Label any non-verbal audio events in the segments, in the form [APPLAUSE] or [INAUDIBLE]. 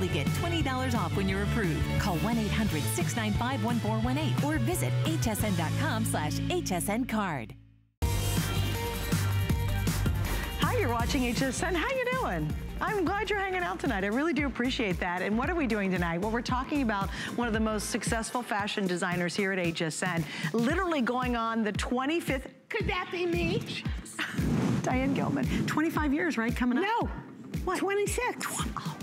Get $20 off when you're approved. Call 1-800-695-1418 or visit hsn.com slash hsn card. Hi, you're watching HSN. How you doing? I'm glad you're hanging out tonight. I really do appreciate that. And what are we doing tonight? Well, we're talking about one of the most successful fashion designers here at HSN. Literally going on the 25th. Could that be me? Diane Gilman. 25 years, right? Coming up? No. What? 26. Oh,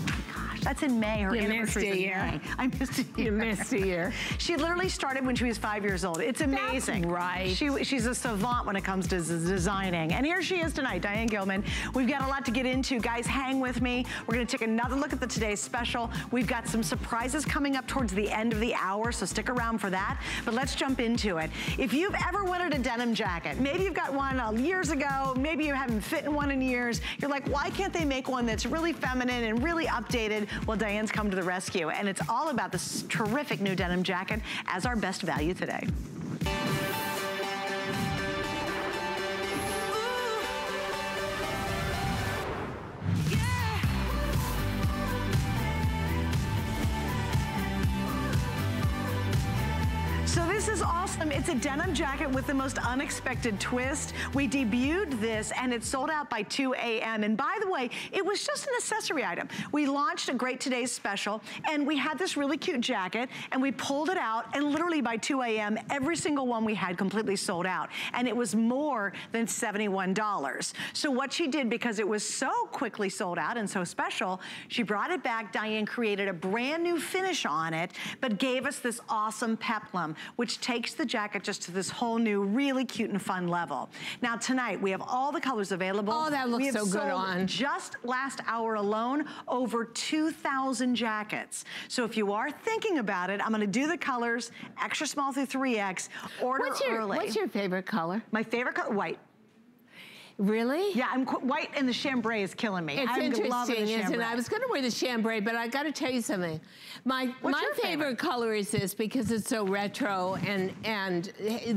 that's in May. Her you missed a year. I missed a year. You missed a year. she literally started when she was five years old. It's amazing. That's right. She, she's a savant when it comes to designing. And here she is tonight, Diane Gilman. We've got a lot to get into. Guys, hang with me. We're going to take another look at the today's special. We've got some surprises coming up towards the end of the hour, so stick around for that. But let's jump into it. If you've ever wanted a denim jacket, maybe you've got one uh, years ago, maybe you haven't fit in one in years, you're like, why can't they make one that's really feminine and really updated? Well, Diane's come to the rescue, and it's all about this terrific new denim jacket as our best value today. Is awesome. It's a denim jacket with the most unexpected twist. We debuted this and it sold out by 2 a.m. And by the way, it was just an accessory item. We launched a Great Today's special and we had this really cute jacket and we pulled it out and literally by 2 a.m. every single one we had completely sold out. And it was more than $71. So what she did because it was so quickly sold out and so special, she brought it back. Diane created a brand new finish on it, but gave us this awesome peplum which takes the jacket just to this whole new, really cute and fun level. Now tonight, we have all the colors available. Oh, that looks we have so good sold on. Just last hour alone, over 2,000 jackets. So if you are thinking about it, I'm gonna do the colors, extra small through 3X, order what's your, early. What's your favorite color? My favorite color, white. Really? Yeah, I'm white and the chambray is killing me. It's I'm interesting, isn't it? I was gonna wear the chambray, but I gotta tell you something. My What's my favorite? favorite? color is this because it's so retro and and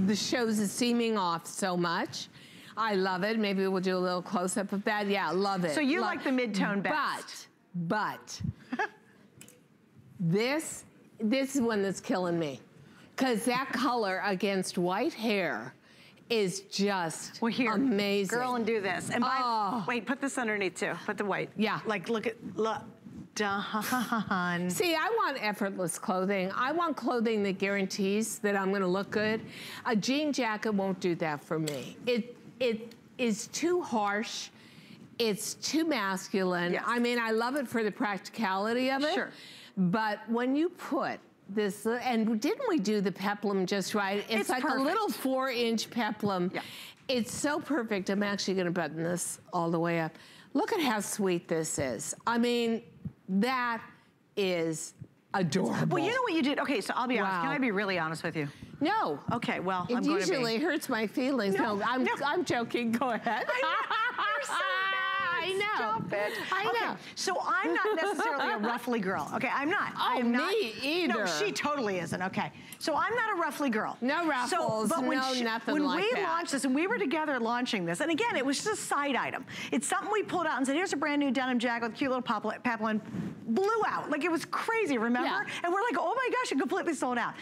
the shows the seaming off so much. I love it. Maybe we'll do a little close up of that. Yeah, love it. So you Love- like the mid-tone best. But, but, [LAUGHS] this, this is one that's killing me. Cause that color against white hair is just Well, here, amazing. girl, and do this. And by, Oh. wait, put this underneath too. Put the white. Yeah. Like, look at, look, done. See, I want effortless clothing. I want clothing that guarantees that I'm gonna look good. A jean jacket won't do that for me. It, it is too harsh. It's too masculine. Yes. I mean, I love it for the practicality of it. Sure. But when you put this, and didn't we do the peplum just right? It's, It's like perfect. a little four inch peplum. Yeah. It's so perfect. I'm actually gonna button this all the way up. Look at how sweet this is. I mean, that is adorable. Well, you know what you did? Okay, so I'll be honest. Wow. Can I be really honest with you? No. Okay, well, It I'm going to be. usually hurts my feelings. No, No, I'm, no. I'm joking. Go ahead. [LAUGHS] I know. So. I. Stop it. I Okay, know. So I'm not necessarily a ruffly girl. Okay, I'm not. I Oh, am not. me either. No, she totally isn't. Okay. So I'm not a ruffly girl. No So, ruffles, but when no she- nothing When like we that. launched this, and we were together launching this, and again, it was just a side item. It's something we pulled out and said, here's a brand new denim jacket with cute little peplum. Blew out. Like it was crazy, remember? Yeah. And we're like, oh my gosh, it completely sold out.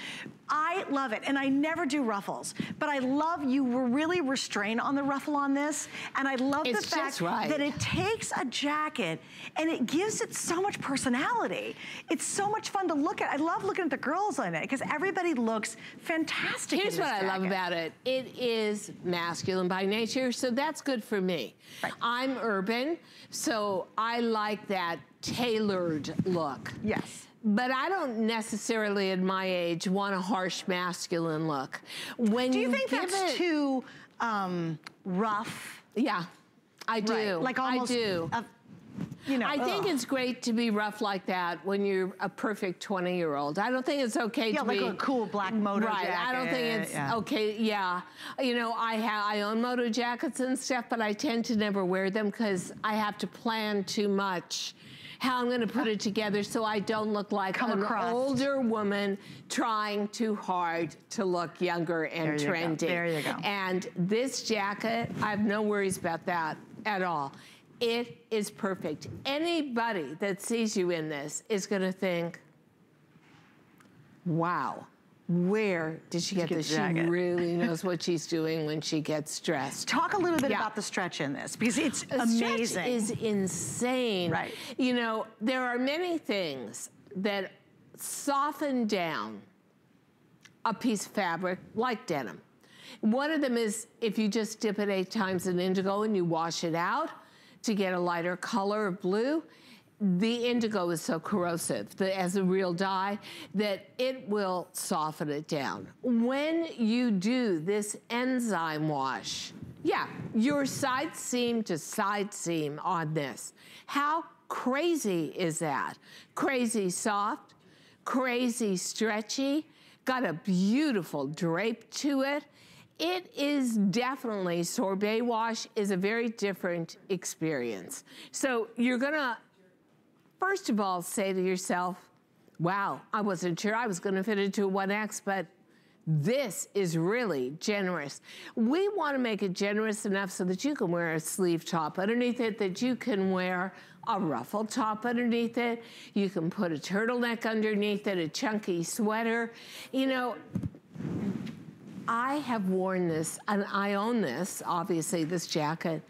I love it, and I never do ruffles, but I love you were really restrained on the ruffle on this, and I love It's the fact right. that it takes a jacket and it gives it so much personality. It's so much fun to look at. I love looking at the girls on it because everybody looks fantastic. Here's in what this I love about it. It is masculine by nature, so that's good for me. Right. I'm urban, so I like that tailored look. Yes. But I don't necessarily at my age want a harsh masculine look. When Do you think give that's it, too um, rough? Yeah, I do. Right. Like almost, I do. a- you know, I think it's great to be rough like that when you're a perfect 20 year old. I don't think it's okay Yeah, to like be a cool black moto right. I don't think it's yeah. okay. Yeah, you know, I have I own moto jackets and stuff, but I tend to never wear them because I have to plan too much how I'm going to put it together so I don't look like Come an across. older woman trying too hard to look younger and There you trendy. There you go. And this jacket, I have no worries about that at all. It is perfect. Anybody that sees you in this is gonna think, wow, where did she get this? She really [LAUGHS] knows what she's doing when she gets dressed. Talk a little bit yeah. about the stretch in this because it's the amazing. Stretch is insane. Right. You know, there are many things that soften down a piece of fabric like denim. One of them is if you just dip it eight times in indigo and you wash it out to get a lighter color of blue, the indigo is so corrosive the, as a real dye that it will soften it down. When you do this enzyme wash, yeah, your side seam to side seam on this. How crazy is that? Crazy soft, crazy stretchy, got a beautiful drape to it. It is definitely, sorbet wash is a very different experience. So you're gonna first of all say to yourself, wow, I wasn't sure I was gonna fit into a 1X, but this is really generous. We wanna make it generous enough so that you can wear a sleeve top underneath it, that you can wear a ruffle top underneath it. You can put a turtleneck underneath it, a chunky sweater. You know, I have worn this, and I own this, obviously, this jacket.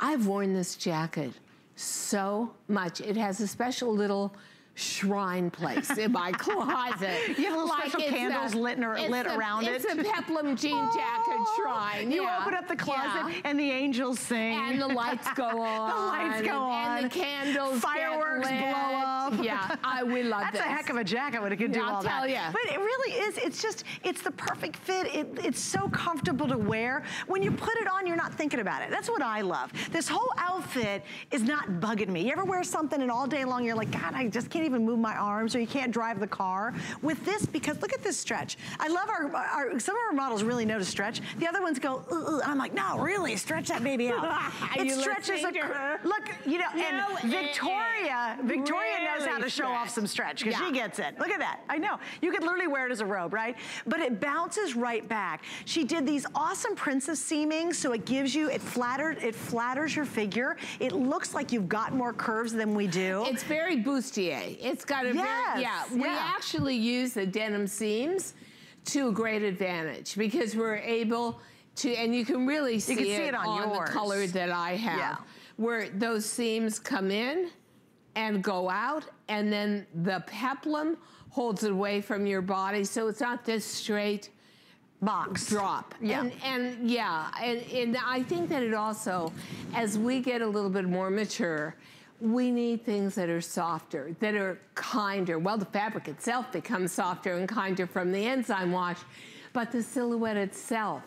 I've worn this jacket so much. It has a special little shrine place in my [LAUGHS] closet. you have little like special candles a, lit, lit a, around it's it. It's a peplum jean [LAUGHS] jacket shrine. You yeah. open up the closet yeah. and the angels sing. And the lights go on. [LAUGHS] the lights go on. And the candles Fireworks blow up. Yeah, I, we love That's this. a heck of a jacket when it can do all I'll that. tell you. But it really is, it's just, it's the perfect fit. It, it's so comfortable to wear. When you put it on, you're not thinking about it. That's what I love. This whole outfit is not bugging me. You ever wear something and all day long you're like, God, I just can't even move my arms or you can't drive the car. With this, because look at this stretch. I love our, our some of our models really know to stretch. The other ones go, I'm like, no, really, stretch that baby out. [LAUGHS] it stretches a, look, you know, no, and Victoria, eh, Victoria really knows how to show off some stretch because yeah. she gets it. Look at that, I know. You could literally wear it as a robe, right? But it bounces right back. She did these awesome princess seaming, so it gives you, it flatters, it flatters your figure. It looks like you've got more curves than we do. It's very bustier. It's got a yes. very, yeah, we yeah. actually use the denim seams to a great advantage because we're able to, and you can really see, can it, see it, on, on the color that I have, yeah. where those seams come in and go out, and then the peplum holds it away from your body, so it's not this straight box drop. Yeah. And, and yeah, and, and I think that it also, as we get a little bit more mature, we need things that are softer, that are kinder. Well, the fabric itself becomes softer and kinder from the enzyme wash, but the silhouette itself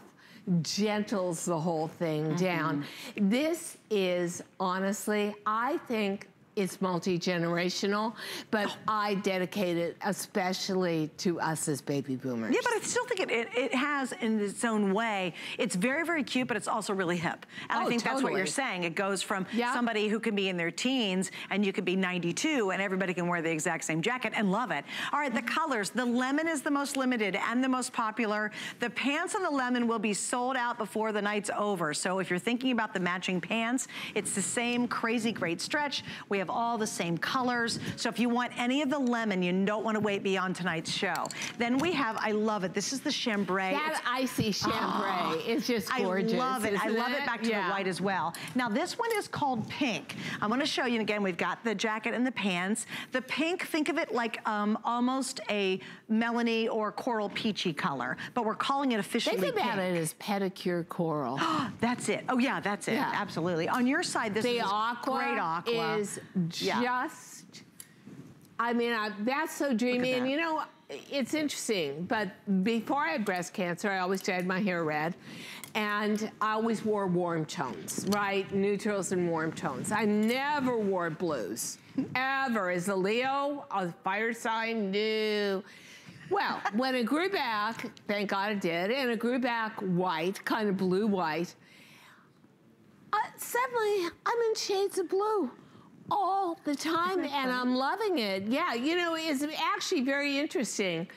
gentles the whole thing mm -hmm. down. This is honestly, I think it's multi-generational, but oh. I dedicate it especially to us as baby boomers. Yeah, but I still think it, it, it, has in its own way, it's very, very cute, but it's also really hip. And oh, I think totally. that's what you're saying. It goes from yeah. somebody who can be in their teens and you could be 92 and everybody can wear the exact same jacket and love it. All right, the colors. The lemon is the most limited and the most popular. The pants on the lemon will be sold out before the night's over. So if you're thinking about the matching pants, it's the same crazy great stretch. We have have all the same colors. So if you want any of the lemon, you don't want to wait beyond tonight's show. Then we have, I love it. This is the chambray. That it's, icy chambray oh, is just gorgeous. I love it. I love it, it back to yeah. the white as well. Now this one is called pink. I'm going to show you again. We've got the jacket and the pants. The pink, think of it like um, almost a melony or coral peachy color, but we're calling it officially pink. Think about pink. it as pedicure coral. [GASPS] that's it. Oh yeah, that's it. Yeah. Absolutely. On your side, this the is aqua great aqua. is just, I mean, I, that's so dreamy. And you know, it's interesting, but before I had breast cancer, I always dyed my hair red. And I always wore warm tones, right? Neutrals and warm tones. I never wore blues, ever. As a Leo, a fire sign, no. Well, when it grew back, thank God it did, and it grew back white, kind of blue-white, uh, suddenly I'm in shades of blue all the time and I'm loving it. Yeah, you know, it's actually very interesting.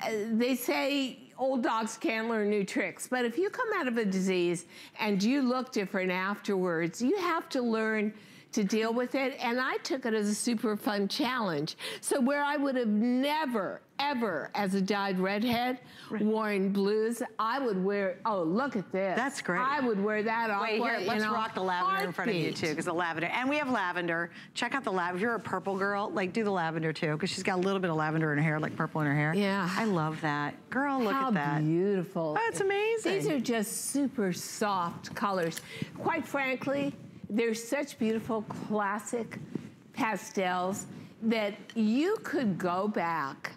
Uh, they say old dogs can't learn new tricks, but if you come out of a disease and you look different afterwards, you have to learn to deal with it. And I took it as a super fun challenge. So where I would have never, ever, as a dyed redhead, right. worn blues, I would wear, oh, look at this. That's great. I would wear that on. Wait, here, let's rock the lavender heartbeat. in front of you too, because the lavender, and we have lavender. Check out the lavender. If you're a purple girl, like do the lavender too, because she's got a little bit of lavender in her hair, like purple in her hair. Yeah. I love that. Girl, look How at that. beautiful. That's amazing. These are just super soft colors. Quite frankly, they're such beautiful classic pastels that you could go back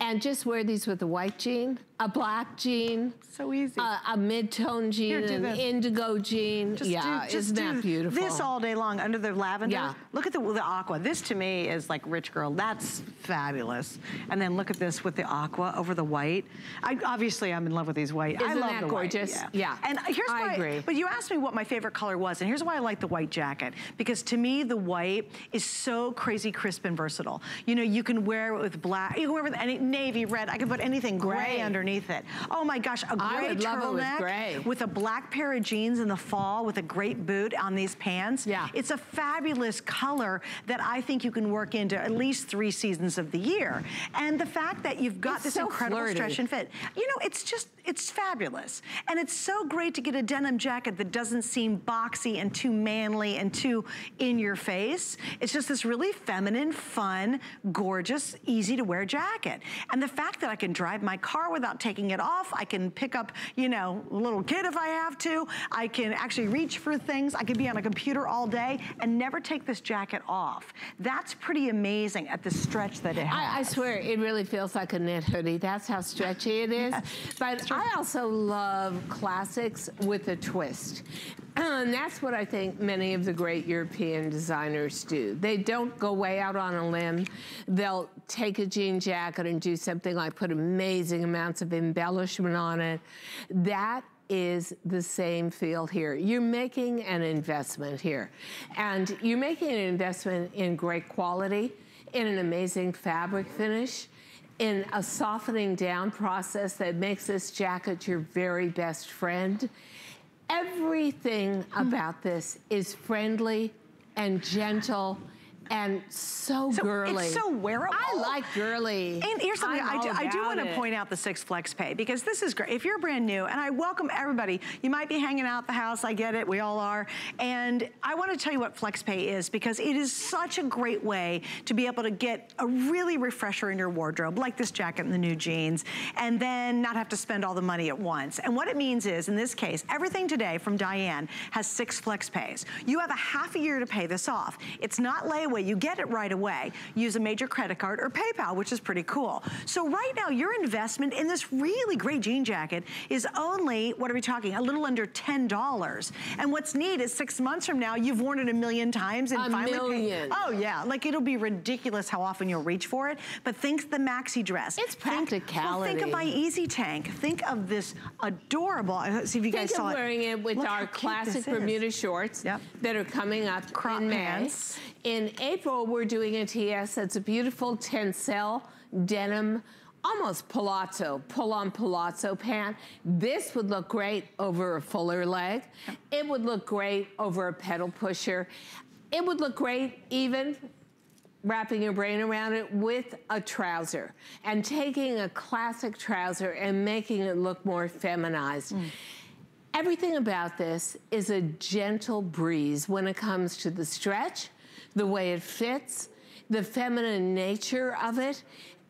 and just wear these with a white jean a black jean. So easy. A, a mid-tone jean, Here, an indigo jean. Just yeah, do, just isn't that beautiful? This all day long under the lavender. Yeah. Look at the, the aqua. This to me is like rich girl. That's fabulous. And then look at this with the aqua over the white. I, obviously, I'm in love with these white. Isn't I love that gorgeous? White. Yeah. yeah. And here's I why. agree. But you asked me what my favorite color was, and here's why I like the white jacket. Because to me, the white is so crazy crisp and versatile. You know, you can wear it with black. You can wear it with any navy, red. I can put anything gray, gray underneath it. Oh my gosh, a gray turtleneck with, with, a black pair of jeans in the fall with a great boot on these pants. Yeah. It's a fabulous color that I think you can work into at least three seasons of the year. And the fact that you've got it's this so incredible flirty. stretch and fit, you know, it's just, it's fabulous. And it's so great to get a denim jacket that doesn't seem boxy and too manly and too in your face. It's just this really feminine, fun, gorgeous, easy to wear jacket. And the fact that I can drive my car without taking it off, I can pick up, you know, a little kid if I have to. I can actually reach for things. I can be on a computer all day and never take this jacket off. That's pretty amazing at the stretch that it has. I, I swear, it really feels like a knit hoodie. That's how stretchy it is. Yes, but I also love classics with a twist. And that's what I think many of the great European designers do. They don't go way out on a limb. They'll take a jean jacket and do something like put amazing amounts of embellishment on it. That is the same feel here. You're making an investment here. And you're making an investment in great quality, in an amazing fabric finish, in a softening down process that makes this jacket your very best friend. Everything hmm. about this is friendly and gentle and so, so girly. It's so wearable. I like girly. And here's something I do, I do want to point out the six flex pay because this is great. If you're brand new, and I welcome everybody, you might be hanging out the house, I get it, we all are. And I want to tell you what flex pay is because it is such a great way to be able to get a really refresher in your wardrobe, like this jacket and the new jeans, and then not have to spend all the money at once. And what it means is, in this case, everything today from Diane has six flex pays. You have a half a year to pay this off. It's not layaway way. You get it right away. Use a major credit card or PayPal, which is pretty cool. So right now, your investment in this really great jean jacket is only, what are we talking, a little under $10. And what's neat is six months from now, you've worn it a million times and a finally million. Pay. Oh yeah, like it'll be ridiculous how often you'll reach for it. But think the maxi dress. It's practicality. Think, well, think of my Easy Tank. Think of this adorable, see if you guys think saw it. wearing it with Look our classic Bermuda shorts yep. that are coming up Crop in May. In April, we're doing a TS that's a beautiful tencel denim almost palazzo, pull-on palazzo pant. This would look great over a fuller leg. It would look great over a pedal pusher. It would look great even wrapping your brain around it with a trouser and taking a classic trouser and making it look more feminized. Mm. Everything about this is a gentle breeze when it comes to the stretch, the way it fits, the feminine nature of it,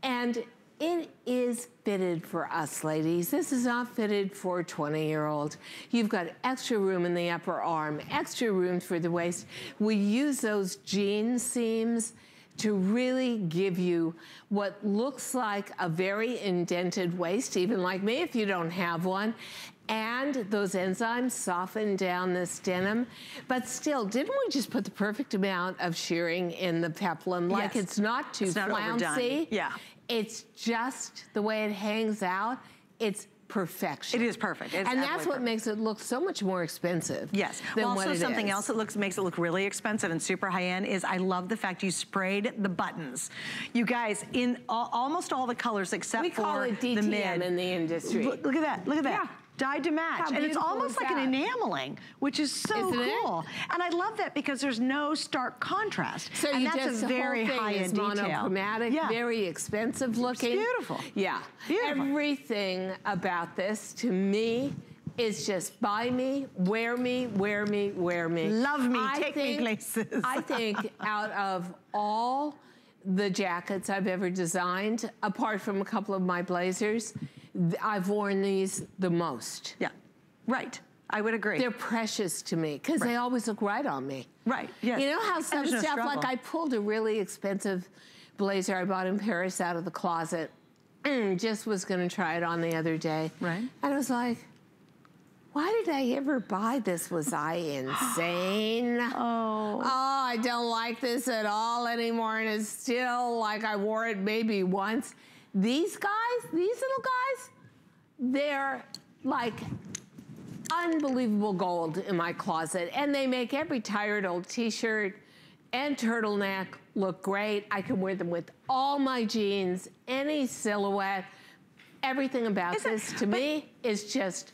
and it is fitted for us ladies. This is not fitted for a 20 year old. You've got extra room in the upper arm, extra room for the waist. We use those jean seams to really give you what looks like a very indented waist, even like me if you don't have one, and those enzymes soften down this denim. But still, didn't we just put the perfect amount of shearing in the peplum? Like yes. it's not too it's not flouncy. Overdone. Yeah. It's just the way it hangs out. It's perfection. It is perfect. It's and that's what perfect. makes it look so much more expensive. Yes. Well, also something is. else that looks makes it look really expensive and super high end is I love the fact you sprayed the buttons. You guys in all, almost all the colors except we for call it DTM the mid. in the industry. Look, look, at that. Look at that. Yeah. Dyed to match. How and it's almost like an enameling, which is so Isn't it? cool. And I love that because there's no stark contrast. So and you that's just a very the whole high thing end is monochromatic, Yeah. very expensive looking. beautiful. Yeah. Beautiful. Everything about this to me is just buy me, wear me, wear me, wear me. Love me, I take me places. I think [LAUGHS] out of all the jackets I've ever designed, apart from a couple of my blazers, I've worn these the most. Yeah, right. I would agree. They're precious to me because they always look right on me. Right, yes. You know how some no stuff, struggle. like I pulled a really expensive blazer I bought in Paris out of the closet. [CLEARS THROAT] Just was going to try it on the other day. Right. And I was like, why did I ever buy this? Was I [GASPS] insane? oh. Oh, I don't like this at all anymore. And it's still like I wore it maybe once. These guys, these little guys, they're like unbelievable gold in my closet. And they make every tired old t-shirt and turtleneck look great. I can wear them with all my jeans, any silhouette. Everything about Isn't- this to me is just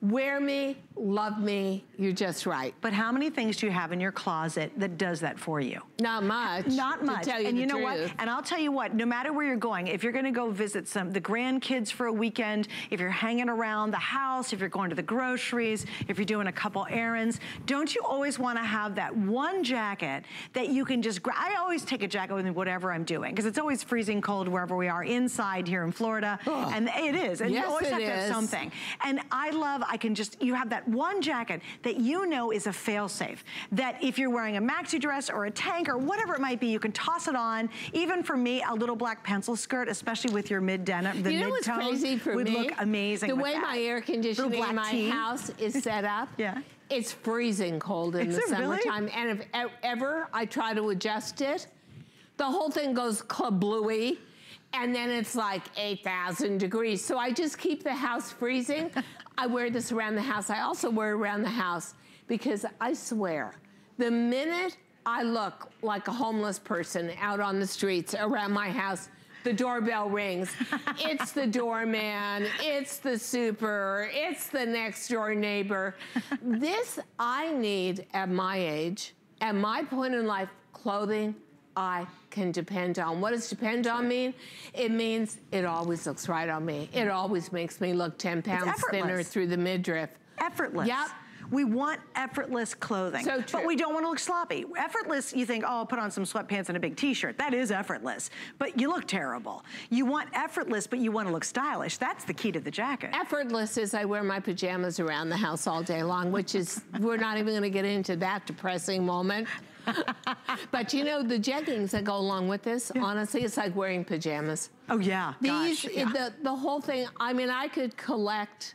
wear me, love me, you're just right. But how many things do you have in your closet that does that for you? Not much. Not much. you and you know what? And I'll tell you what, no matter where you're going, if you're gonna go visit some the grandkids for a weekend, if you're hanging around the house, if you're going to the groceries, if you're doing a couple errands, don't you always wanna have that one jacket that you can just grab? I always take a jacket with me whatever I'm doing, because it's always freezing cold wherever we are inside here in Florida. Ugh. And it is. And Yes, you always have to have something. And I love, I can just, you have that one jacket that you know is a fail-safe. That if you're wearing a maxi dress or a tank or whatever it might be, you can toss it on. Even for me, a little black pencil skirt, especially with your mid denim, the you know crazy for would me? look amazing The way that. my air conditioning in my tee. house is [LAUGHS] set up. Yeah. It's freezing cold in Is the it really? summertime. And if ever I try to adjust it, the whole thing goes kablooey. And then it's like 8,000 degrees. So I just keep the house freezing. I wear this around the house. I also wear around the house because I swear, the minute I look like a homeless person out on the streets around my house, the doorbell rings. it's the doorman, it's the super, it's the next door neighbor. this I need at my age, at my point in life, clothing I can depend on. What does depend on mean? It means it always looks right on me. It always makes me look 10 pounds thinner through the midriff. effortless. Yep. We want effortless clothing. So But we don't want to look sloppy. Effortless, you think, oh, I'll put on some sweatpants and a big t-shirt. That is effortless. But you look terrible. You want effortless, but you want to look stylish. That's the key to the jacket. Effortless is I wear my pajamas around the house all day long, which is, we're not even gonna get into that depressing moment. [LAUGHS] but you know, the jeggings that go along with this, honestly, it's like wearing pajamas. oh, yeah. These, Gosh, yeah. the, the whole thing, I mean, I could collect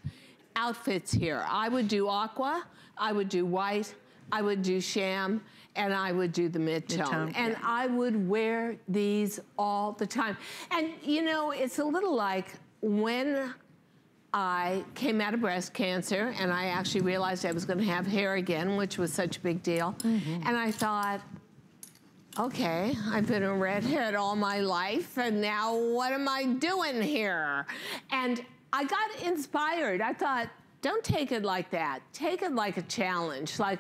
outfits here. I would do aqua, I would do white, I would do sham, and I would do the mid-tone. Mid-tone, and yeah. I would wear these all the time. And you know, it's a little like when I came out of breast cancer and I actually realized I was gonna have hair again, which was such a big deal. Mm-hmm. And I thought, okay, I've been a redhead all my life, and now what am I doing here? And I got inspired. I thought, don't take it like that. Take it like a challenge. Like,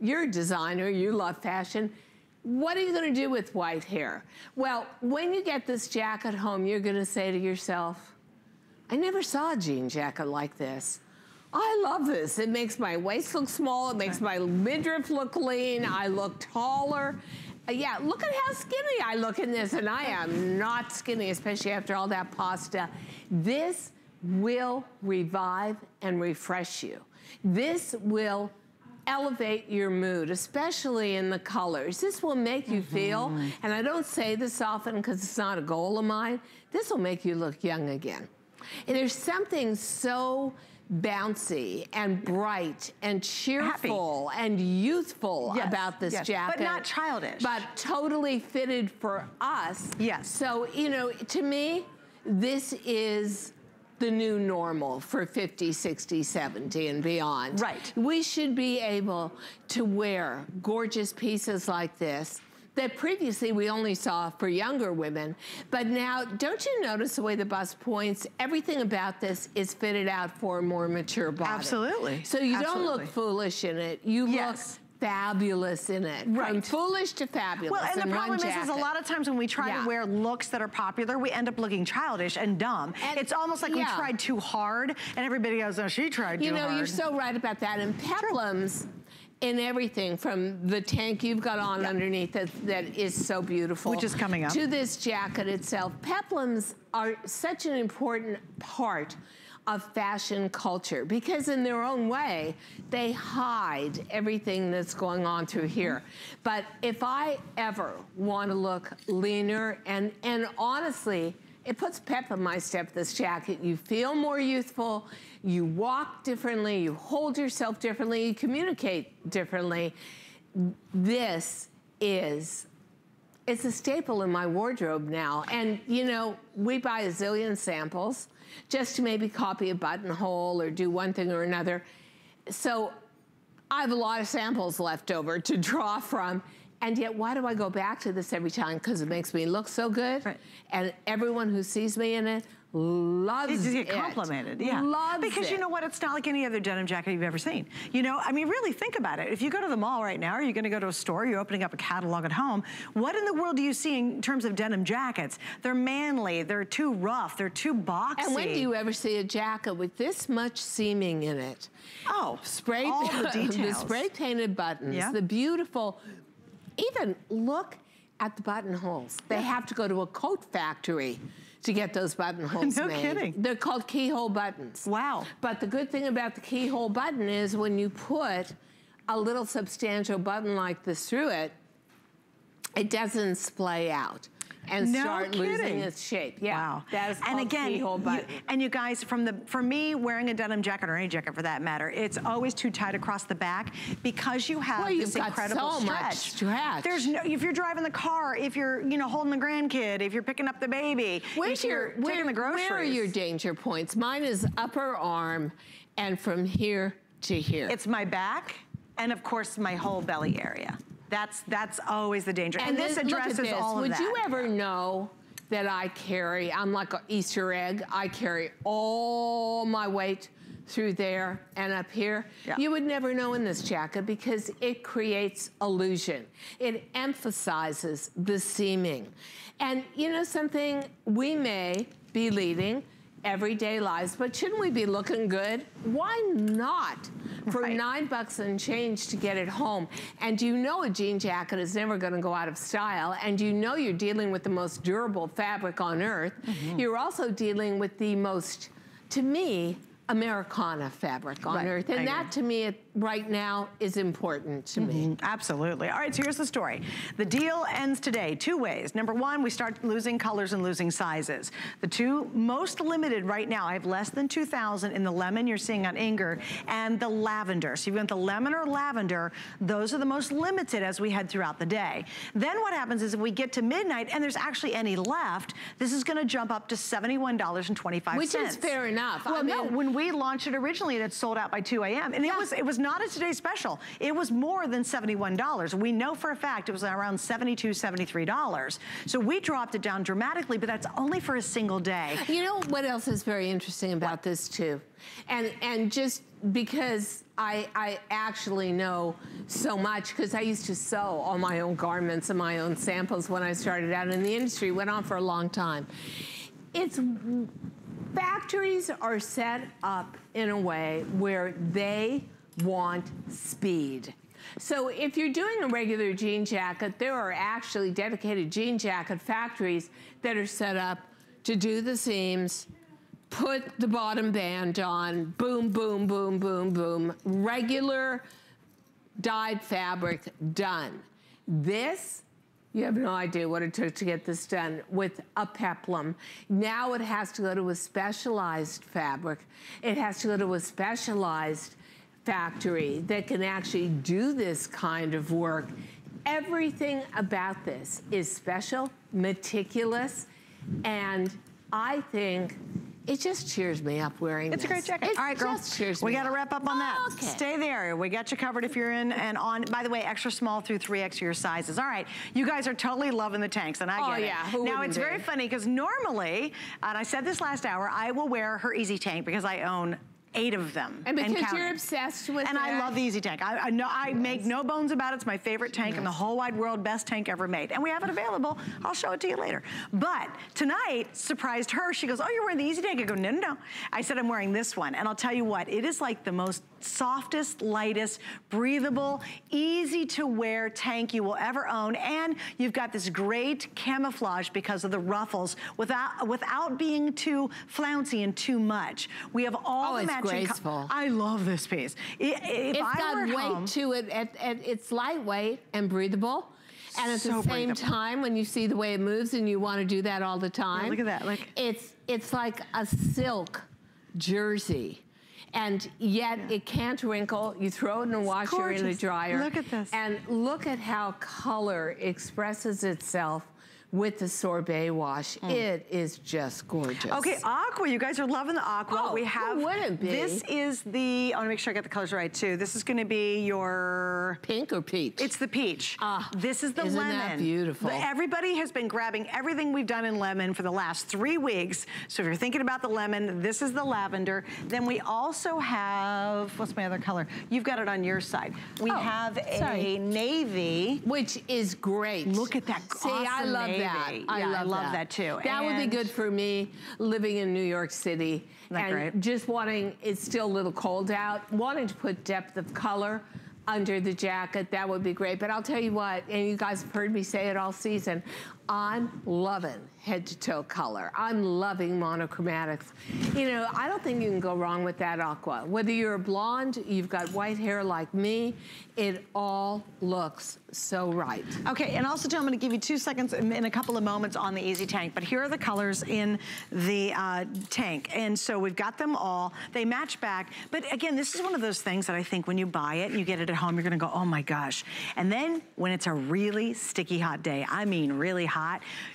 you're a designer, you love fashion. What are you gonna do with white hair? Well, when you get this jacket home, you're gonna say to yourself, I never saw a jean jacket like this. I love this. It makes my waist look small. It makes my midriff look lean. I look taller. Uh, yeah, look at how skinny I look in this, and I am not skinny, especially after all that pasta. This will revive and refresh you. This will elevate your mood, especially in the colors. This will make you feel, and I don't say this often because it's not a goal of mine, this will make you look young again. And there's something so bouncy and bright and cheerful and youthful Yes, about this yes, but jacket. not childish. But totally fitted for us. Yes. So, you know, to me, this is the new normal for 50, 60, 70 and beyond. Right. We should be able to wear gorgeous pieces like this that previously we only saw for younger women. But now, don't you notice the way the bust points? Everything about this is fitted out for a more mature body. Absolutely. So you Absolutely. don't look foolish in it. You Yes. look fabulous in it. From Right. foolish to fabulous Well, and the problem is, is a lot of times when we try Yeah. to wear looks that are popular, we end up looking childish and dumb. And- it's almost like we tried too hard, and everybody goes, "Oh, she tried too hard. You know, you're so right about that. And peplums in everything from the tank you've got on underneath that, that is so beautiful. Which is coming up. To this jacket itself. Peplums are such an important part of fashion culture because in their own way, they hide everything that's going on through here. But if I ever want to look leaner and, and honestly, it puts pep in my step, this jacket. You feel more youthful, you walk differently, you hold yourself differently, you communicate differently. This is it's a staple in my wardrobe now. And you know, we buy a zillion samples just to maybe copy a buttonhole or do one thing or another. So I have a lot of samples left over to draw from. And yet, why do I go back to this every time? Because it makes me look so good. Right. And everyone who sees me in it loves it. get complimented, yeah. Loves because it. you know what? It's not like any other denim jacket you've ever seen. You know, I mean, really think about it. If you go to the mall right now, or you're going to go to a store, you're opening up a catalog at home. What in the world do you see in terms of denim jackets? They're manly. They're too rough. They're too boxy. And when do you ever see a jacket with this much seaming in it? Oh, Spray, all the [LAUGHS] the spray painted buttons, Yeah. the beautiful, even look at the buttonholes. They have to go to a coat factory to get those buttonholes [LAUGHS] No made. kidding. They're called keyhole buttons. Wow. But the good thing about the keyhole button is when you put a little substantial button like this through it, it doesn't splay out and No start losing kidding. its shape. Yeah, Wow. that is and again, keyhole you- and you guys, from the for me, wearing a denim jacket or any jacket for that matter, it's always too tight across the back because you have Well, you've this got incredible so stretch. much stretch. There's no if you're driving the car, if you're you know holding the grandkid, if you're picking up the baby, Where's if you're your taking the groceries. Where are your danger points? Mine is upper arm, and from here to here. It's my back, and of course my whole belly area. That's that's always the danger. And, this then look at addresses this. all of that. Would you ever know that I carry? I'm like an Easter egg. I carry all my weight through there and up here. Yeah. You would never know in this jacket because it creates illusion. It emphasizes the seaming. And you know something? We may be leading everyday lives, but shouldn't we be looking good? Why not? For Right. nine bucks and change to get it home. And you know a jean jacket is never gonna go out of style, and you know you're dealing with the most durable fabric on earth. Mm-hmm. You're also dealing with the most, to me, Americana fabric on Right, earth. And agree. that to me it, right now is important to me. Mm-hmm. Absolutely. All right, so here's the story. The deal ends today two ways. Number one, we start losing colors and losing sizes. The two most limited right now, I have less than 2,000 in the lemon you're seeing on Inger and the lavender. So you've got the lemon or lavender. Those are the most limited as we head throughout the day. Then what happens is if we get to midnight and there's actually any left, this is gonna jump up to $71.25. Which is fair enough. I Well, no, when we launched it originally, it had sold out by 2 a.m. And it was it was not a today special. It was more than $71. We know for a fact it was around $72, $73. So we dropped it down dramatically, but that's only for a single day. You know what else is very interesting about this too? And and just because I I actually know so much because I used to sew all my own garments and my own samples when I started out in the industry, went on for a long time. It's factories are set up in a way where they want speed. So if you're doing a regular jean jacket, there are actually dedicated jean jacket factories that are set up to do the seams, put the bottom band on, boom, boom, boom, boom, boom, regular dyed fabric done. This, you have no idea what it took to get this done with a peplum. Now it has to go to a specialized fabric. It has to go to a specialized factory that can actually do this kind of work. Everything about this is special, meticulous, and I think it just cheers me up wearing It's this. a great jacket. It All right, girls. cheers we got to wrap up on that. Okay. Stay there. We got you covered if you're in and on. By the way, extra small through 3X your sizes. All right. You guys are totally loving the tanks, and I Oh, get it. yeah. Who now, it's very funny because normally, and I said this last hour, I will wear her Easy Tank because I own eight of them. And because counting. you're obsessed with And I love the Easy Tank. I, I know I make no bones about it. It's my favorite tank in the whole wide world, best tank ever made. And we have it available. I'll show it to you later. But tonight, surprised her. She goes, oh, you're wearing the Easy Tank? I go, no, no, no. I said, I'm wearing this one. And I'll tell you what, it is like the most softest, lightest, breathable, easy to wear tank you will ever own. And you've got this great camouflage because of the ruffles without, without being too flouncy and too much. We have all Oh, the matching. graceful. I love this piece. It, if It's I got weight home, to it. At, at, it's lightweight and breathable. And at So the same breathable. time, when you see the way it moves and you want to do that all the time. look at that, look. It's, it's like a silk jersey. And yet it can't wrinkle. You throw it in a washer in the dryer. Look at this. And look at how color expresses itself with the sorbet wash. It is just gorgeous. Mm. Okay, aqua. You guys are loving the aqua. Oh, we who have. wouldn't be? This is the. I want to make sure I get the colors right too. This is going to be your. Pink or peach? It's the peach. Ah, this is the isn't lemon. that beautiful? The- everybody has been grabbing everything we've done in lemon for the last three weeks. So if you're thinking about the lemon, this is the lavender. Then we also have, what's my other color? You've got it on your side. We Oh, have a navy. Which is great. Look at that See, I love that. Navy. I Yeah, I love, love that too. That would be good for me living in New York City. And great? just wanting, it's still a little cold out, wanting to put depth of color under the jacket, that would be great. But I'll tell you what, and you guys have heard me say it all season, I'm loving head to toe color. I'm loving monochromatics. You know, I don't think you can go wrong with that aqua. Whether you're a blonde, you've got white hair like me, it all looks so right. Okay, and also too, I'm gonna give you two seconds in in a couple of moments on the Easy Tank, but here are the colors in the uh, tank. And so we've got them all, they match back. But again, this is one of those things that I think when you buy it and you get it at home, you're gonna go, oh my gosh. And then when it's a really sticky hot day, I mean really hot,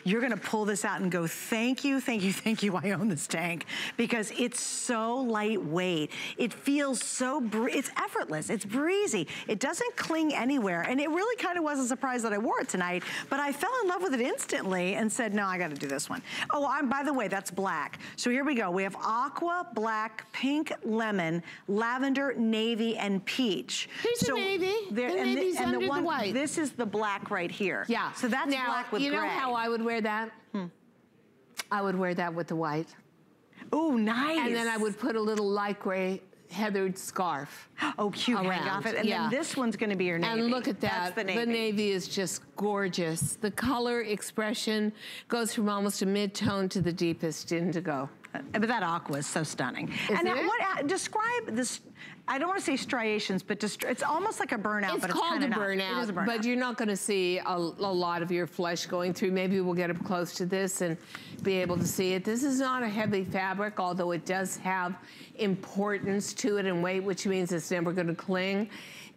you're gonna pull this out and go, thank you, thank you, thank you, I own this tank. Because it's so lightweight. It feels so, it's effortless, it's breezy. It doesn't cling anywhere. And it really kind of was a surprise that I wore it tonight, but I fell in love with it instantly and said, no, I gotta do this one. Oh, I'm, by the way, that's black. So here we go. We have aqua, black, pink, lemon, lavender, navy, and peach. Here's the so navy. there- The and navy's and under the one, white. This is the black right here. Yeah. So that's now, black with you know gray. How I would wear that? I would wear that with the white. Oh, nice. And then I would put a little light gray heathered scarf. Oh, cute. Hang around, off it. And yeah. then this one's going to be your navy. And look at that. That's the navy. is just gorgeous. The color expression goes from almost a mid-tone to the deepest indigo. Uh, But that aqua is so stunning. Isn't and now, what? uh, Describe this. I don't want to say striations, but it's almost like a burnout. It's but called it's a burnout, It is a burnout. but you're not going to see a, a lot of your flesh going through. Maybe we'll get up close to this and be able to see it. This is not a heavy fabric, although it does have importance to it and weight, which means it's never going to cling.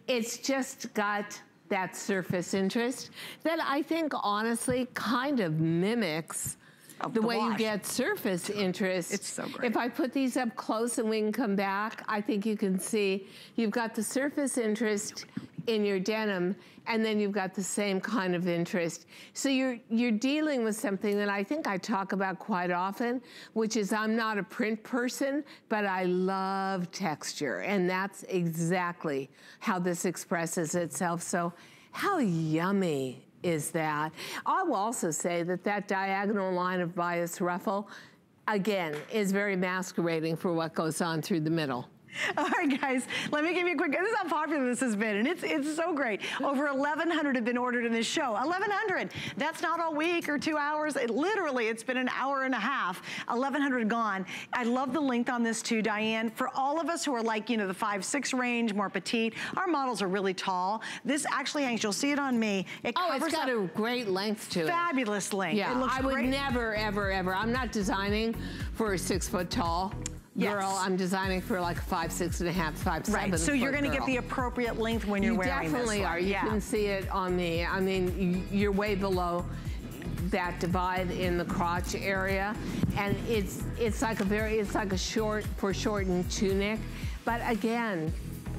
It's just got that surface interest that I think honestly kind of mimics Of the, the way you get surface interest. It's so great. If I put these up close and we can come back, I think you can see you've got the surface interest in your denim and then you've got the same kind of interest. So you're you're dealing with something that I think I talk about quite often, which is I'm not a print person, but I love texture. And that's exactly how this expresses itself. So how yummy is that? I will also say that that diagonal line of bias ruffle, again, is very masquerading for what goes on through the middle. [LAUGHS] All right, guys, let me give you a quick, this is how popular this has been, and it's it's so great. Over 1,100 have been ordered in this show. 1,100, that's not a week or two hours. It, literally, it's been an hour and a half. 1,100 gone. I love the length on this too, Diane. For all of us who are like, you know, the five, six range, more petite, our models are really tall. This actually hangs, you'll see it on me. It Oh, covers it's got a great length to it. fabulous length. Yeah, it looks I would great. never, ever, ever. I'm not designing for a six foot tall Yes. girl. I'm designing for like five, six and a half, five, seven. Right, so you're gonna get the appropriate length when you're you wearing this definitely are. You yeah. can see it on me. I mean, you're way below that divide in the crotch area. And it's it's like a very, it's like a short, foreshortened tunic. But again,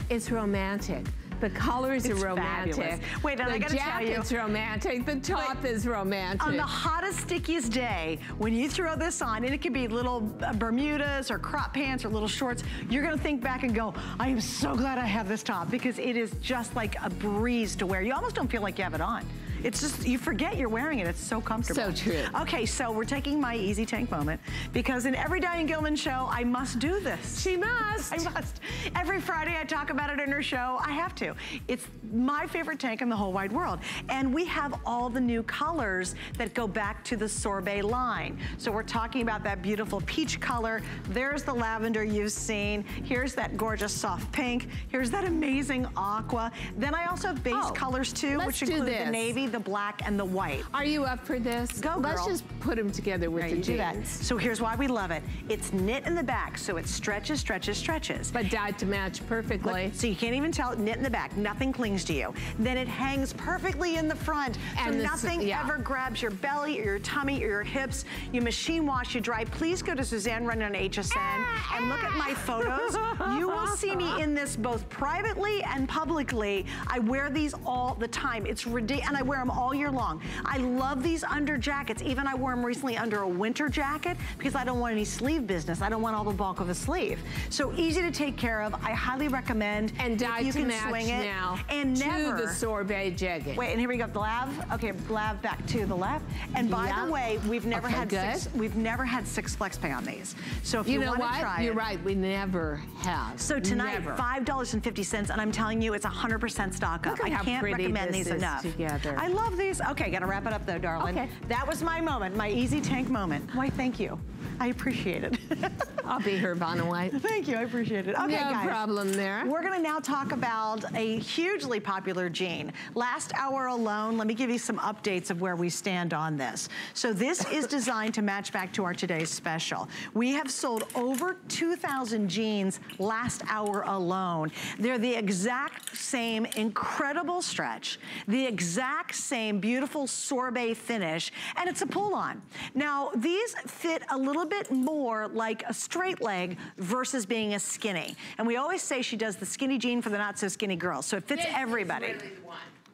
it's romantic. The colors It's are romantic. fabulous. Wait, and the I gotta tell you- The jacket's romantic. The top is romantic. On the hottest, stickiest day, when you throw this on, and it could be little uh, Bermudas or crop pants or little shorts, you're gonna think back and go, I am so glad I have this top because it is just like a breeze to wear. You almost don't feel like you have it on. It's just, you forget you're wearing it. It's so comfortable. So true. Okay, so we're taking my easy tank moment because in every Diane Gilman show, I must do this. she must. I must. Every Friday I talk about it in her show. I have to. It's my favorite tank in the whole wide world. And we have all the new colors that go back to the sorbet line. So we're talking about that beautiful peach color. There's the lavender you've seen. Here's that gorgeous soft pink. Here's that amazing aqua. Then I also have base Oh, colors too, which include the navy, the black, and the white. Are you up for this? Go, Let's just put them together with the you do that. jeans. So here's why we love it. It's knit in the back, so it stretches, stretches, stretches. But dyed to match perfectly. Look, so you can't even tell, knit in the back, nothing clings to you. Then it hangs perfectly in the front, And so this- nothing yeah. ever grabs your belly or your tummy or your hips. You machine wash, you dry. Please go to Suzanne Runyan HSN and look at my photos. You will see me in this both privately and publicly. I wear these all the time. It's ridiculous, and I wear them all year long. I love these under jackets. Even I wore them recently under a winter jacket because I don't want any sleeve business. I don't want all the bulk of a sleeve. So easy to take care of. I highly recommend and if dyed you to can match swing it. now and to never the sorbet jacket. Wait, and here we go, Blav. Okay, Blav back to the left. And by the way, we've never Okay, had good. six. We've never had six flex pay on these. So if you you, know want what? to try You're it, right. We never have. so tonight, Never. five dollars and fifty cents, and I'm telling you, it's hundred percent stock up. I can't recommend these enough. together. I love these. Okay, gotta wrap it up though, darling. Okay. That was my moment, my easy tank moment. Why? Thank you. I appreciate it. [LAUGHS] I'll be here, Vanna White. Thank you. I appreciate it. Okay, no guys. problem there. We're gonna now talk about a hugely popular jean. Last hour alone, let me give you some updates of where we stand on this. So this is [LAUGHS] designed to match back to our today's special. We have sold over 2,000 jeans last hour alone. They're the exact same incredible stretch, the exact same beautiful sorbet finish, and it's a pull-on. Now, these fit a little bit more like a straight leg versus being a skinny. And we always say she does the skinny jean for the not so skinny girls, so it fits everybody.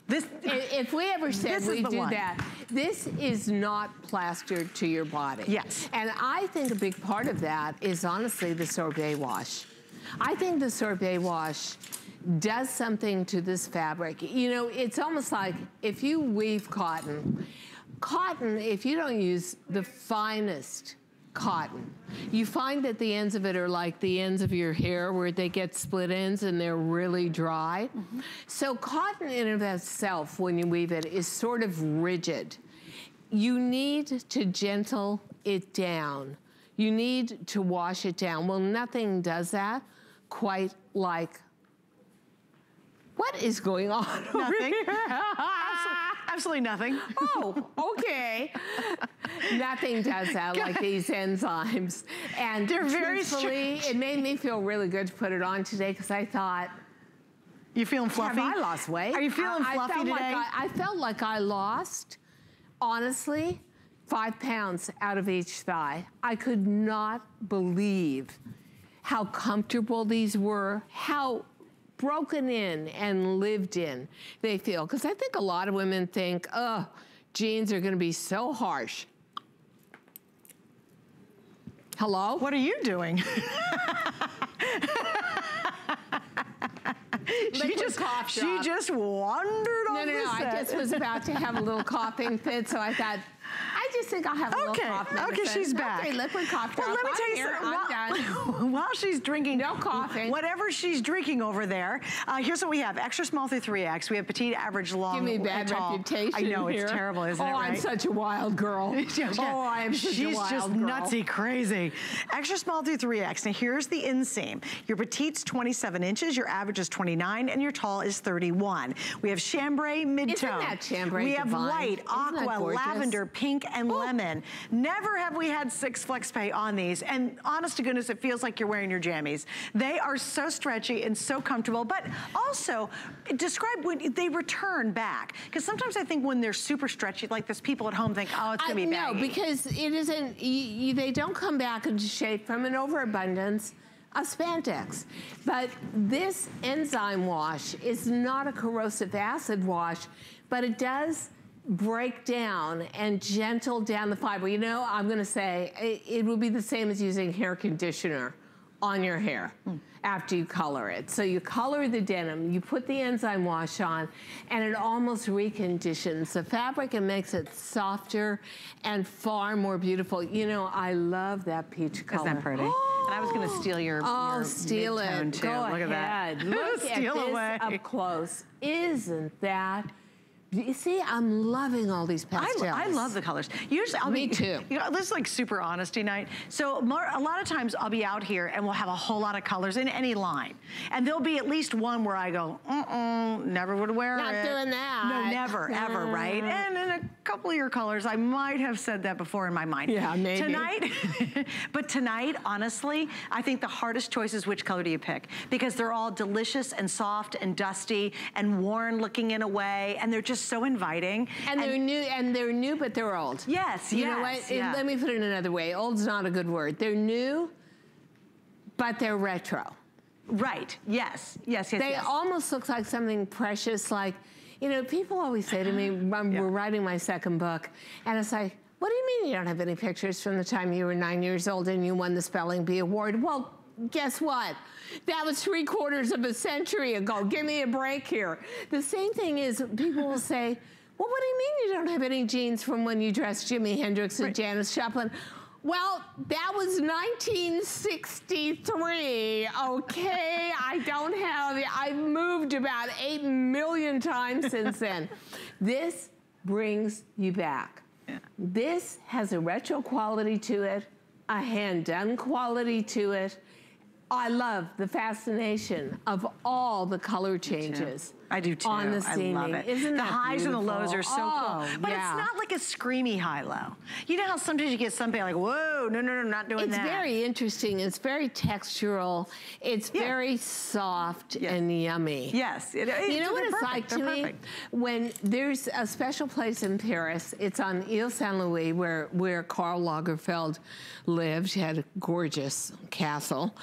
This, [LAUGHS] I- If we ever said we do one. that, this is not plastered to your body. Yes. And I think a big part of that is honestly the sorbet wash. I think the sorbet wash does something to this fabric. You know, it's almost like if you weave cotton, cotton, if you don't use the finest cotton. You find that the ends of it are like the ends of your hair where they get split ends and they're really dry. Mm-hmm. So cotton in and of itself, when you weave it, is sort of rigid. You need to gentle it down. You need to wash it down. Well, nothing does that quite like what is going on over Nothing. here? [LAUGHS] absolutely nothing. oh, okay. Nothing does that [LAUGHS] like these enzymes. And They're very strange. it made me feel really good to put it on today because I thought, you're feeling fluffy? have I lost weight? Are you feeling I, fluffy I felt today? Like I, I felt like I lost, honestly, five pounds out of each thigh. I could not believe how comfortable these were, how broken in and lived in they feel. Because I think a lot of women think, oh, jeans are going to be so harsh. Hello? what are you doing? [LAUGHS] she just coughed. she just wandered No, on no, the no. I just was about to have a little [LAUGHS] coughing fit, so I thought, just think I'll have a Okay, little cough okay, she's back. Okay, liquid cough Well, let me tell you here, something. While, [LAUGHS] while she's drinking, No coughing. Whatever she's drinking over there. Uh, here's what we have: extra small through 3X. We have petite, average, long, Give me bad tall. reputation I know here. it's terrible, isn't oh, it? Right? I'm such a wild girl. [LAUGHS] Yeah. Oh, I am such She's a wild just girl. nutsy crazy. Extra small through 3X. Now here's the inseam. Your petite's 27 inches, your average is 29, and your tall is 31. We have chambray mid-tone. that chambray We have white, Isn't aqua, lavender, pink, and Lemon. Never have we had six flex pay on these. And honest to goodness, it feels like you're wearing your jammies. They are so stretchy and so comfortable, but also describe when they return back. Because sometimes I think when they're super stretchy like this, people at home think, oh, it's gonna be baggy. No, because it isn't, you, you, they don't come back into shape from an overabundance of spandex. But this enzyme wash is not a corrosive acid wash, but it does break down and gentle down the fiber. You know, I'm gonna say, it, it would be the same as using hair conditioner on your hair mm. after you color it. So you color the denim, you put the enzyme wash on, and it almost reconditions the fabric and makes it softer and far more beautiful. You know, I love that peach color. Isn't that pretty? and I was gonna steal your, [GASPS] oh, your steal it. Too. Go Look ahead. at that. [LAUGHS] Look steal at away. this up close. Isn't that you see, I'm loving all these pastels. I, I love the colors. Usually, I'll Me be, too. [LAUGHS] You know, this is like super honesty night. So more, a lot of times I'll be out here and we'll have a whole lot of colors in any line. And there'll be at least one where I go, mm-mm, never would wear Not it. Not doing that. No, never, ever, uh. right? And in a couple of your colors, I might have said that before in my mind. Yeah, maybe. Tonight, [LAUGHS] but tonight, honestly, I think the hardest choice is which color do you pick? Because they're all delicious and soft and dusty and worn looking in a way, and they're just so inviting. And, they're new, and they're new, but they're old. Yes, you yes, know what? Yeah. Let me put it another way. Old's not a good word. They're new, but they're retro. Right. Yes. Yes. Yes. They yes. almost look like something precious. Like, you know, people always say to me, [GASPS] yeah. "We're writing my second book," and it's like, "What do you mean you don't have any pictures from the time you were nine years old and you won the spelling bee award?" Well, guess what? That was three quarters of a century ago. Give me a break here. The same thing is, people will say well, what do you mean you don't have any jeans from when you dressed Jimi Hendrix and right. Janis Joplin? Well, that was 1963, okay? I don't have, I've moved about 8 million times since then. [LAUGHS] This brings you back. Yeah. This has a retro quality to it, a hand-done quality to it. I love the fascination of all the color changes. I do too. On the. I love it. Isn't the highs beautiful? and the lows are so oh, cool. But yeah. it's not like a screamy high-low. You know how sometimes you get something like, whoa, no, no, no, not doing it's that. It's very interesting. It's very textural. It's yeah. very soft yes. and yummy. Yes. It, it, you know what it's perfect. like they're to me? Perfect. When there's a special place in Paris, it's on Ile Saint-Louis where, where Karl Lagerfeld lived. He had a gorgeous castle.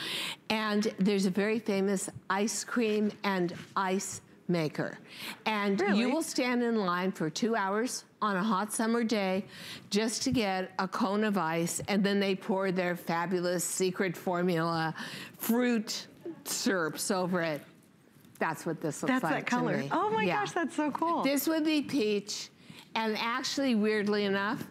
And there's a very famous ice cream and ice maker. And really? you will stand in line for two hours on a hot summer day just to get a cone of ice and then they pour their fabulous secret formula fruit syrups over it. That's what this looks that's like that color. me. Oh my yeah. gosh, that's so cool. This would be peach. And actually, weirdly enough,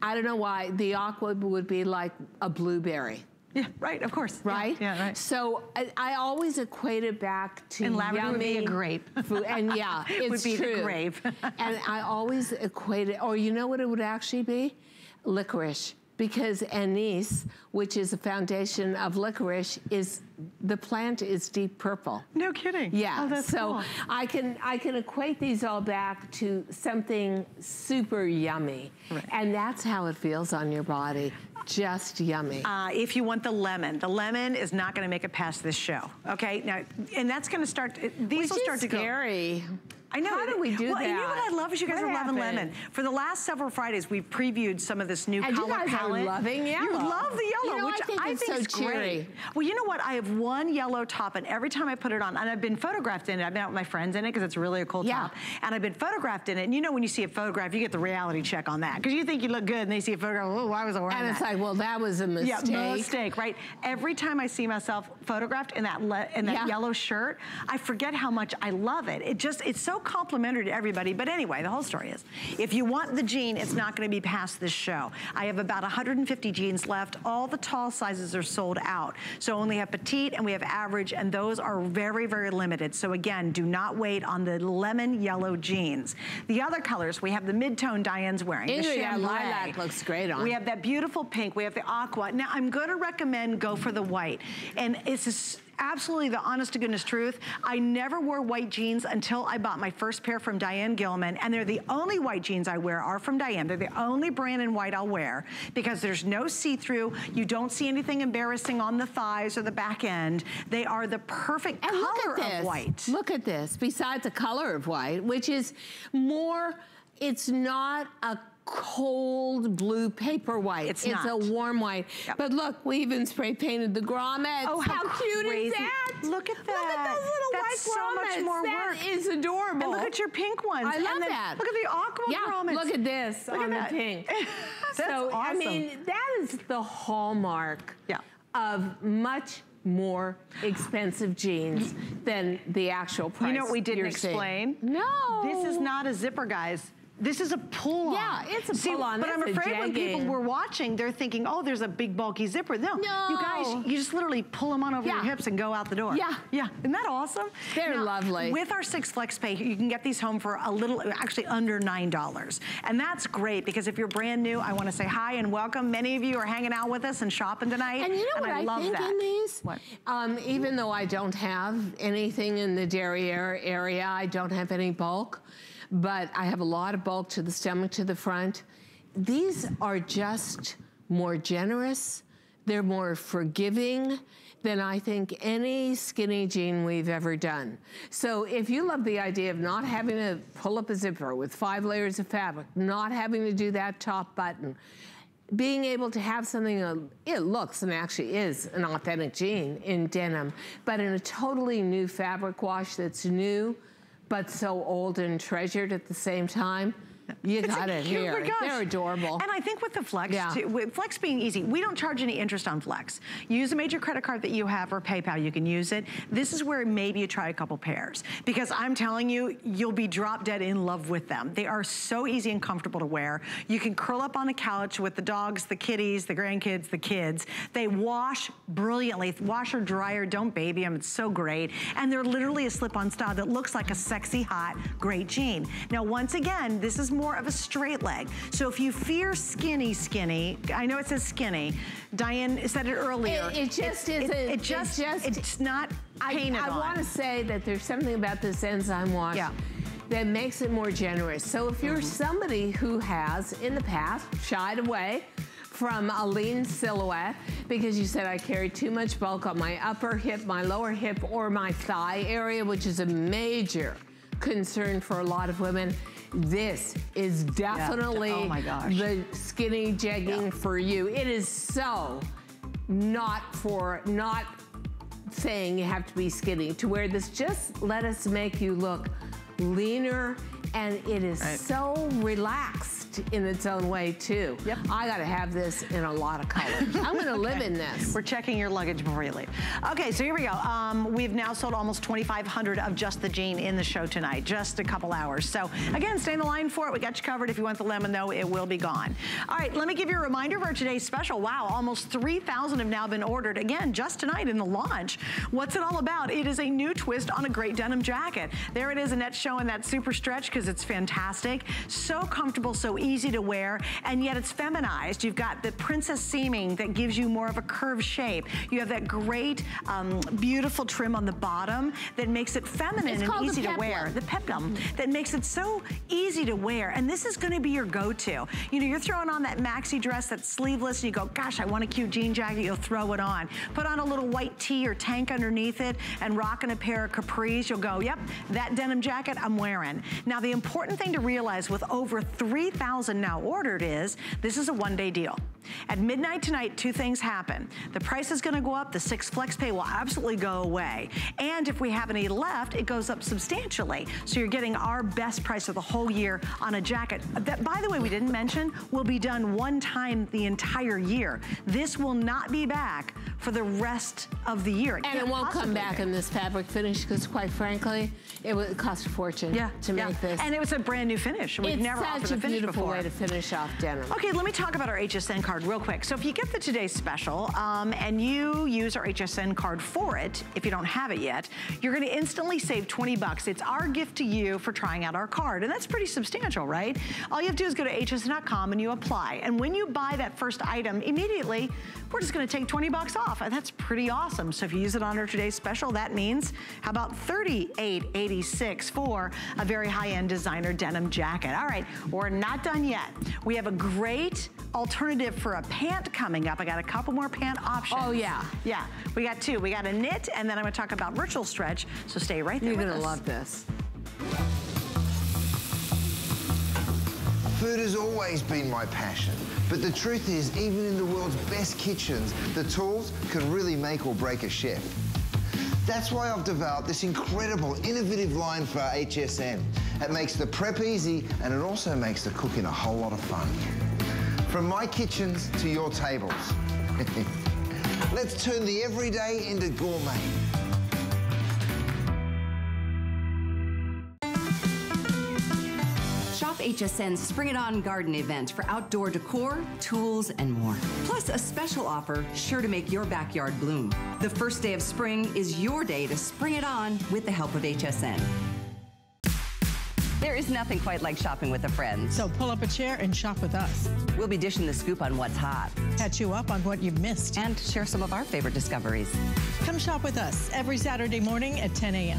I don't know why, the aqua would be like a blueberry. Yeah, right, of course. Right? Yeah, yeah right. So I, I, always equate it back to and lavender yummy would be a grape. Food. And yeah, [LAUGHS] it's would be true. the grape. [LAUGHS] and I always equate it, or you know what it would actually be? Licorice. Because anise, which is a foundation of licorice, is the plant is deep purple. No kidding. Yeah. Oh, so cool. I can I can equate these all back to something super yummy, right. and that's how it feels on your body just yummy. Uh, if you want the lemon, the lemon is not going to make it past this show. Okay, now, and that's going to start. These Which will start to go. scary. I know. How do we do well, that? You know what I love is you guys what are happened? loving lemon. For the last several Fridays, we've previewed some of this new and color you guys palette. Are loving yellow. You love the yellow, you know, which I think, I it's think so is cheery. great. Well, you know what? I have one yellow top, and every time I put it on, and I've been photographed in it. I've been out with my friends in it because it's really a cool yeah. top, and I've been photographed in it. And you know, when you see a photograph, you get the reality check on that because you think you look good, and they see a photograph. Oh, why was I wearing and that? And it's like, well, that was a mistake. Yeah, mistake, right? Every time I see myself photographed in that in that yeah. yellow shirt, I forget how much I love it. It just it's so complimentary to everybody. But anyway, the whole story is, if you want the jean, it's not going to be past this show. I have about 150 jeans left. All the tall sizes are sold out. So only have petite and we have average, and those are very, very limited. So again, do not wait on the lemon yellow jeans. The other colors, we have the mid-tone Diane's wearing. Ingrid, the yeah, lilac looks great on. We have that beautiful pink. We have the aqua. Now, I'm going to recommend go for the white. And it's absolutely the honest to goodness truth. I never wore white jeans until I bought my first pair from Diane Gilman, and they're the only white jeans I wear are from Diane. They're the only brand in white I'll wear because there's no see-through. You don't see anything embarrassing on the thighs or the back end. They are the perfect and color of white. Look at this. Besides the color of white, which is more, it's not a cold blue paper white. It's, it's a warm white. Yep. But look, we even spray painted the grommets. Oh, how, how cute crazy. is that? Look at that. Look at those little That's white so grommets. much more that work. is adorable. And look at your pink ones. I love that. Look at the aqua yeah, grommets. look at this look on at the pink. [LAUGHS] so, awesome. I mean, that is the hallmark yeah. of much more expensive jeans than the actual price. You know what we didn't explain? No. This is not a zipper, guys. This is a pull-on. Yeah, it's a pull-on. But I'm afraid when people were watching, they're thinking, oh, there's a big bulky zipper. No, no. you guys, you just literally pull them on over yeah. your hips and go out the door. Yeah. Yeah, isn't that awesome? They're now, lovely. With our six flex pay, you can get these home for a little, actually under $9. And that's great because if you're brand new, I wanna say hi and welcome. Many of you are hanging out with us and shopping tonight. And you know and what I, I, love think that. in these? What? Um, even though I don't have anything in the derriere area, I don't have any bulk, but I have a lot of bulk to the stomach, to the front. These are just more generous. They're more forgiving than I think any skinny jean we've ever done. So if you love the idea of not having to pull up a zipper with five layers of fabric, not having to do that top button, being able to have something, uh, it looks and actually is an authentic jean in denim, but in a totally new fabric wash that's new, but so old and treasured at the same time. You it's got it cute, oh here. Gosh. They're adorable. And I think with the Flex, yeah. too, with Flex being easy, we don't charge any interest on Flex. Use a major credit card that you have or PayPal, you can use it. This is where maybe you try a couple pairs because I'm telling you, you'll be drop dead in love with them. They are so easy and comfortable to wear. You can curl up on the couch with the dogs, the kitties, the grandkids, the kids. They wash brilliantly. Washer, dryer, don't baby them. It's so great. And they're literally a slip-on style that looks like a sexy, hot, great jean. Now, once again, this is more of a straight leg. So if you fear skinny, skinny, I know it says skinny. Diane said it earlier. It, it just isn't. It, it just, it just, it's not painted I, I on. want to say that there's something about this enzyme wash Yeah. that makes it more generous. So if you're Mm-hmm. somebody who has, in the past, shied away from a lean silhouette because you said I carry too much bulk on my upper hip, my lower hip, or my thigh area, which is a major concern for a lot of women. This is definitely Oh my gosh. the skinny jegging Yeah. for you. It is so not for, not saying you have to be skinny, to wear this just let us make you look leaner and it is Right. so relaxed in its own way too. Yep. I gotta have this in a lot of colors. [LAUGHS] I'm gonna live in this. We're checking your luggage before you leave. Okay, so here we go. Um, we've now sold almost 2,500 of just the jean in the show tonight, just a couple hours. So again, stay in the line for it. We got you covered. If you want the lemon though, it will be gone. All right, let me give you a reminder of our today's special. Wow, almost 3,000 have now been ordered. Again, just tonight in the launch. What's it all about? It is a new twist on a great denim jacket. There it is, Annette's showing that super stretch because it's fantastic. So comfortable, so easy to wear, and yet it's feminized. You've got the princess seaming that gives you more of a curved shape. You have that great, um, beautiful trim on the bottom that makes it feminine It's and easy to wear. The peplum that makes it so easy to wear. And this is gonna be your go-to. You know, you're throwing on that maxi dress that's sleeveless and you go, gosh, I want a cute jean jacket, you'll throw it on. Put on a little white tee or tank underneath it and rocking a pair of capris, you'll go, yep, that denim jacket I'm wearing. Now, the important thing to realize with over 3,000 now ordered is, this is a one-day deal. At midnight tonight, two things happen. The price is gonna go up, the six flex pay will absolutely go away. And if we have any left, it goes up substantially. So you're getting our best price of the whole year on a jacket. That, by the way, we didn't mention, will be done one time the entire year. This will not be back for the rest of the year. And it won't come back be. in this fabric finish because quite frankly, it would cost a fortune yeah, to yeah. make this. And it was a brand new finish. We've it's never offered a finish beautiful way to finish off denim. Okay, let me talk about our HSN card real quick. So if you get the today's special um, and you use our HSN card for it, if you don't have it yet, you're gonna instantly save 20 bucks. It's our gift to you for trying out our card. And that's pretty substantial, right? All you have to do is go to hsn.com and you apply. And when you buy that first item, immediately we're just gonna take 20 bucks off. And that's pretty awesome. So if you use it on our today's special, that means, how about 38.86 for a very high-end designer denim jacket. All right, we're not done yet. We have a great alternative for a pant coming up. I got a couple more pant options. Oh, yeah. Yeah, we got two. We got a knit, and then I'm gonna talk about virtual stretch, so stay right there You're gonna us. love this. Food has always been my passion. But the truth is, even in the world's best kitchens, the tools can really make or break a chef. That's why I've developed this incredible, innovative line for HSN. It makes the prep easy and it also makes the cooking a whole lot of fun. From my kitchens to your tables. [LAUGHS] Let's turn the everyday into gourmet. HSN's Spring It On Garden event for outdoor decor, tools, and more. Plus, a special offer sure to make your backyard bloom. The first day of spring is your day to spring it on with the help of HSN. There is nothing quite like shopping with a friend. So pull up a chair and shop with us. We'll be dishing the scoop on what's hot Catch you up on what you've missed. and share some of our favorite discoveries. Come shop with us every Saturday morning at 10 a.m.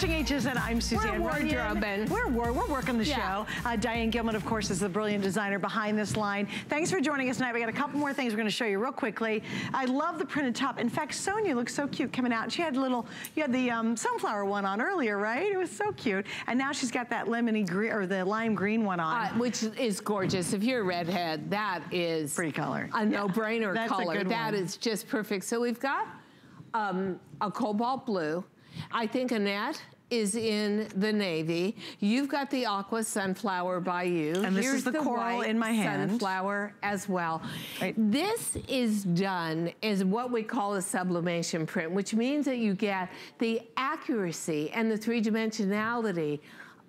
Watching HSN. I'm Suzanne We're wardrobing. We're, we're, we're working the Yeah. show. Uh, Diane Gilman, of course, is the brilliant designer behind this line. Thanks for joining us tonight. We got a couple more things we're going to show you real quickly. I love the printed top. In fact, Sonia looks so cute coming out. She had a little, you had the um, sunflower one on earlier, right? It was so cute. And now she's got that lemony green, or the lime green one on. Uh, which is gorgeous. If you're a redhead, that is Pretty color. A no-brainer color. That is just perfect. So we've got um, a cobalt blue. I think Annette is in the navy. You've got the aqua sunflower by you. And this is Here's the coral in my hand. Sunflower as well. Right. This is done as what we call a sublimation print, which means that you get the accuracy and the three-dimensionality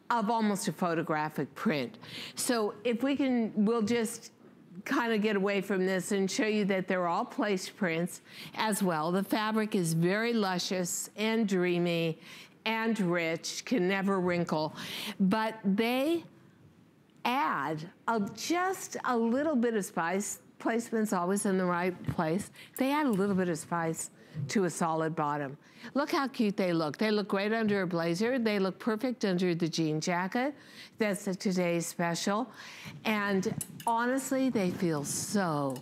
of almost a photographic print. So if we can, we'll just kind of get away from this and show you that they're all place prints as well. The fabric is very luscious and dreamy and rich, can never wrinkle, but they add a, just a little bit of spice. Placement's always in the right place. They add a little bit of spice to a solid bottom. Look how cute they look. They look great under a blazer. They look perfect under the jean jacket. That's today's special. And honestly, they feel so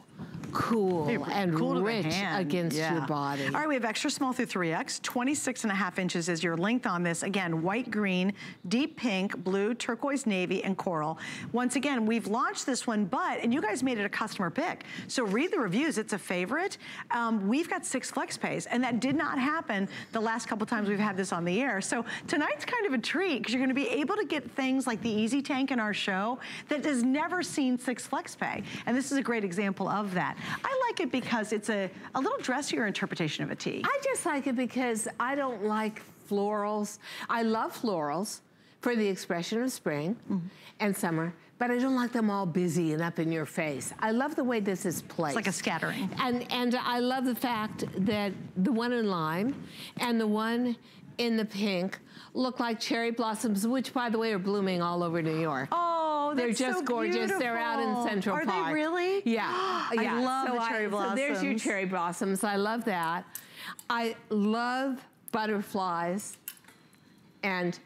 cool and cool rich against Yeah. your body. All right, we have extra small through 3X. 26 and a half inches is your length on this. Again, white, green, deep pink, blue, turquoise, navy, and coral. Once again, we've launched this one, but, and you guys made it a customer pick. So read the reviews, it's a favorite. Um, we've got six flex pays, and that did not happen the last couple times we've had this on the air. So tonight's kind of a treat, because you're gonna be able to get things like the Easy Tank in our show that has never seen six flex pay. And this is a great example of that. I like it because it's a, a little dressier interpretation of a tee. I just like it because I don't like florals. I love florals for the expression of spring Mm-hmm. and summer, but I don't like them all busy and up in your face. I love the way this is placed. It's like a scattering. And, and I love the fact that the one in lime and the one in the pink look like cherry blossoms, which by the way are blooming all over New York. Oh, Oh, they're just so gorgeous. They're out in beautiful. Central Are Park. they really? Yeah. [GASPS] I yeah. love so the cherry So there's your cherry blossoms. I love that. I love butterflies and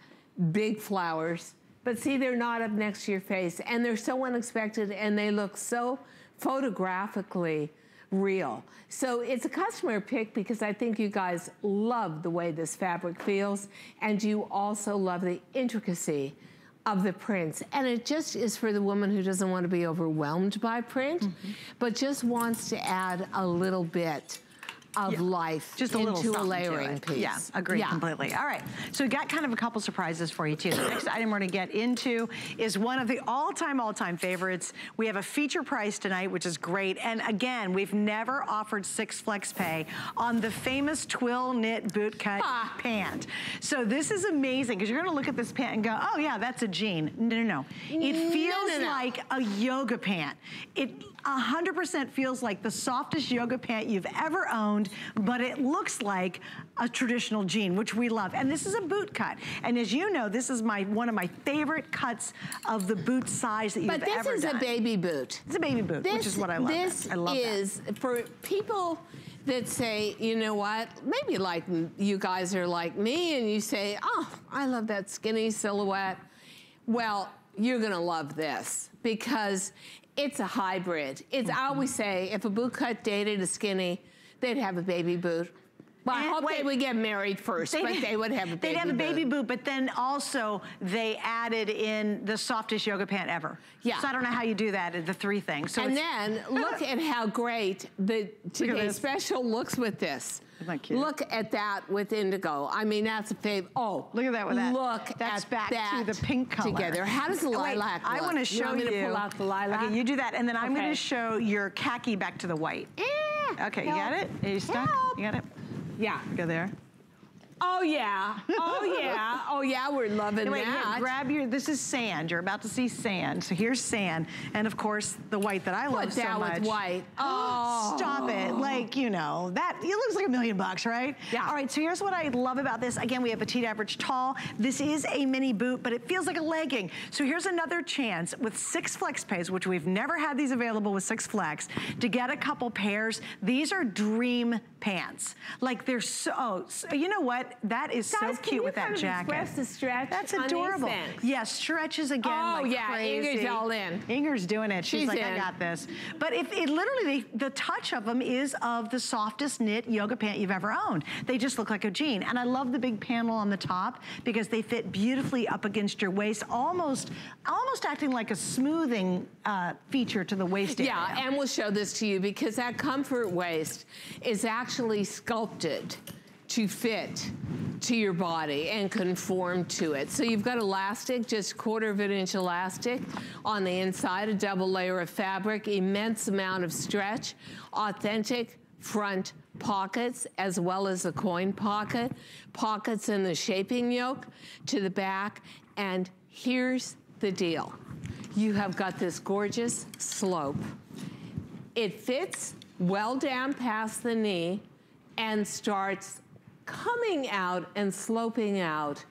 big flowers But see, they're not up next to your face and they're so unexpected and they look so photographically real. So it's a customer pick because I think you guys love the way this fabric feels and you also love the intricacy of the prints. And it just is for the woman who doesn't want to be overwhelmed by print, mm -hmm. but just wants to add a little bit of yeah. life Just a into little a layering piece. Yeah, agree yeah. completely. All right, so we got kind of a couple surprises for you too. The next item we're gonna get into is one of the all-time, all-time favorites. We have a feature price tonight, which is great. And again, we've never offered six flex pay on the famous twill knit boot cut ah. pant. So this is amazing because you're gonna look at this pant and go, oh yeah, that's a jean. No, no, no. It feels no, no, no. like a yoga pant. It 100% feels like the softest yoga pant you've ever owned, but it looks like a traditional jean, which we love. And this is a boot cut. And as you know, this is my one of my favorite cuts of the boot size that you've ever done. But this is a baby boot. It's a baby boot, this, which is what I love. This I love is, that. for people that say, you know what, maybe like you guys are like me and you say, oh, I love that skinny silhouette. Well, you're gonna love this because it's a hybrid. It's, I mm-hmm. always say, if a boot cut dated a skinny, they'd have a baby boot. Well, I hope wait, they would get married first, they but they would have a baby They'd have a baby boot. boot, but then also they added in the softest yoga pant ever. Yeah. So I don't know how you do that, the three things. So and then [LAUGHS] look at how great the today's special looks with this. Look at that with indigo. I mean, that's a fave. Oh, look at that with that. Look that's at back that to the pink color together. How does the lilac Wait, I want to show you. you. pull out the lilac. Okay, you do that, and then I'm going to show your khaki back to the white. Eh, okay, you got it? Are you stuck? Help. You got it? Yeah. Go there. Oh yeah, oh yeah, oh yeah, we're loving wait, that. Here, grab your, this is sand. You're about to see sand. So here's sand. And of course, the white that I Put love so much. with white. Oh. [GASPS] Stop it. Oh. Like, you know, that, it looks like a million bucks, right? Yeah. All right, so here's what I love about this. Again, we have petite, average, tall. This is a mini boot, but it feels like a legging. So here's another chance with six flex pays, which we've never had these available with six flex, to get a couple pairs. These are dream pants. Like they're so, oh, so you know what? That is Guys, so cute with that jacket. express the stretch That's adorable. Yes, yeah, stretches again oh, like yeah, crazy. Inger's all in. Inger's doing it. She's, She's like, in. I got this. But if it literally, the, the touch of them is of the softest knit yoga pant you've ever owned. They just look like a jean. And I love the big panel on the top because they fit beautifully up against your waist, almost, almost acting like a smoothing uh, feature to the waist area. Yeah, and we'll show this to you because that comfort waist is actually sculpted to fit to your body and conform to it. So you've got elastic, just quarter of an inch elastic on the inside, a double layer of fabric, immense amount of stretch, authentic front pockets as well as a coin pocket, pockets in the shaping yoke to the back, and here's the deal. You have got this gorgeous slope. It fits well down past the knee and starts coming out and sloping out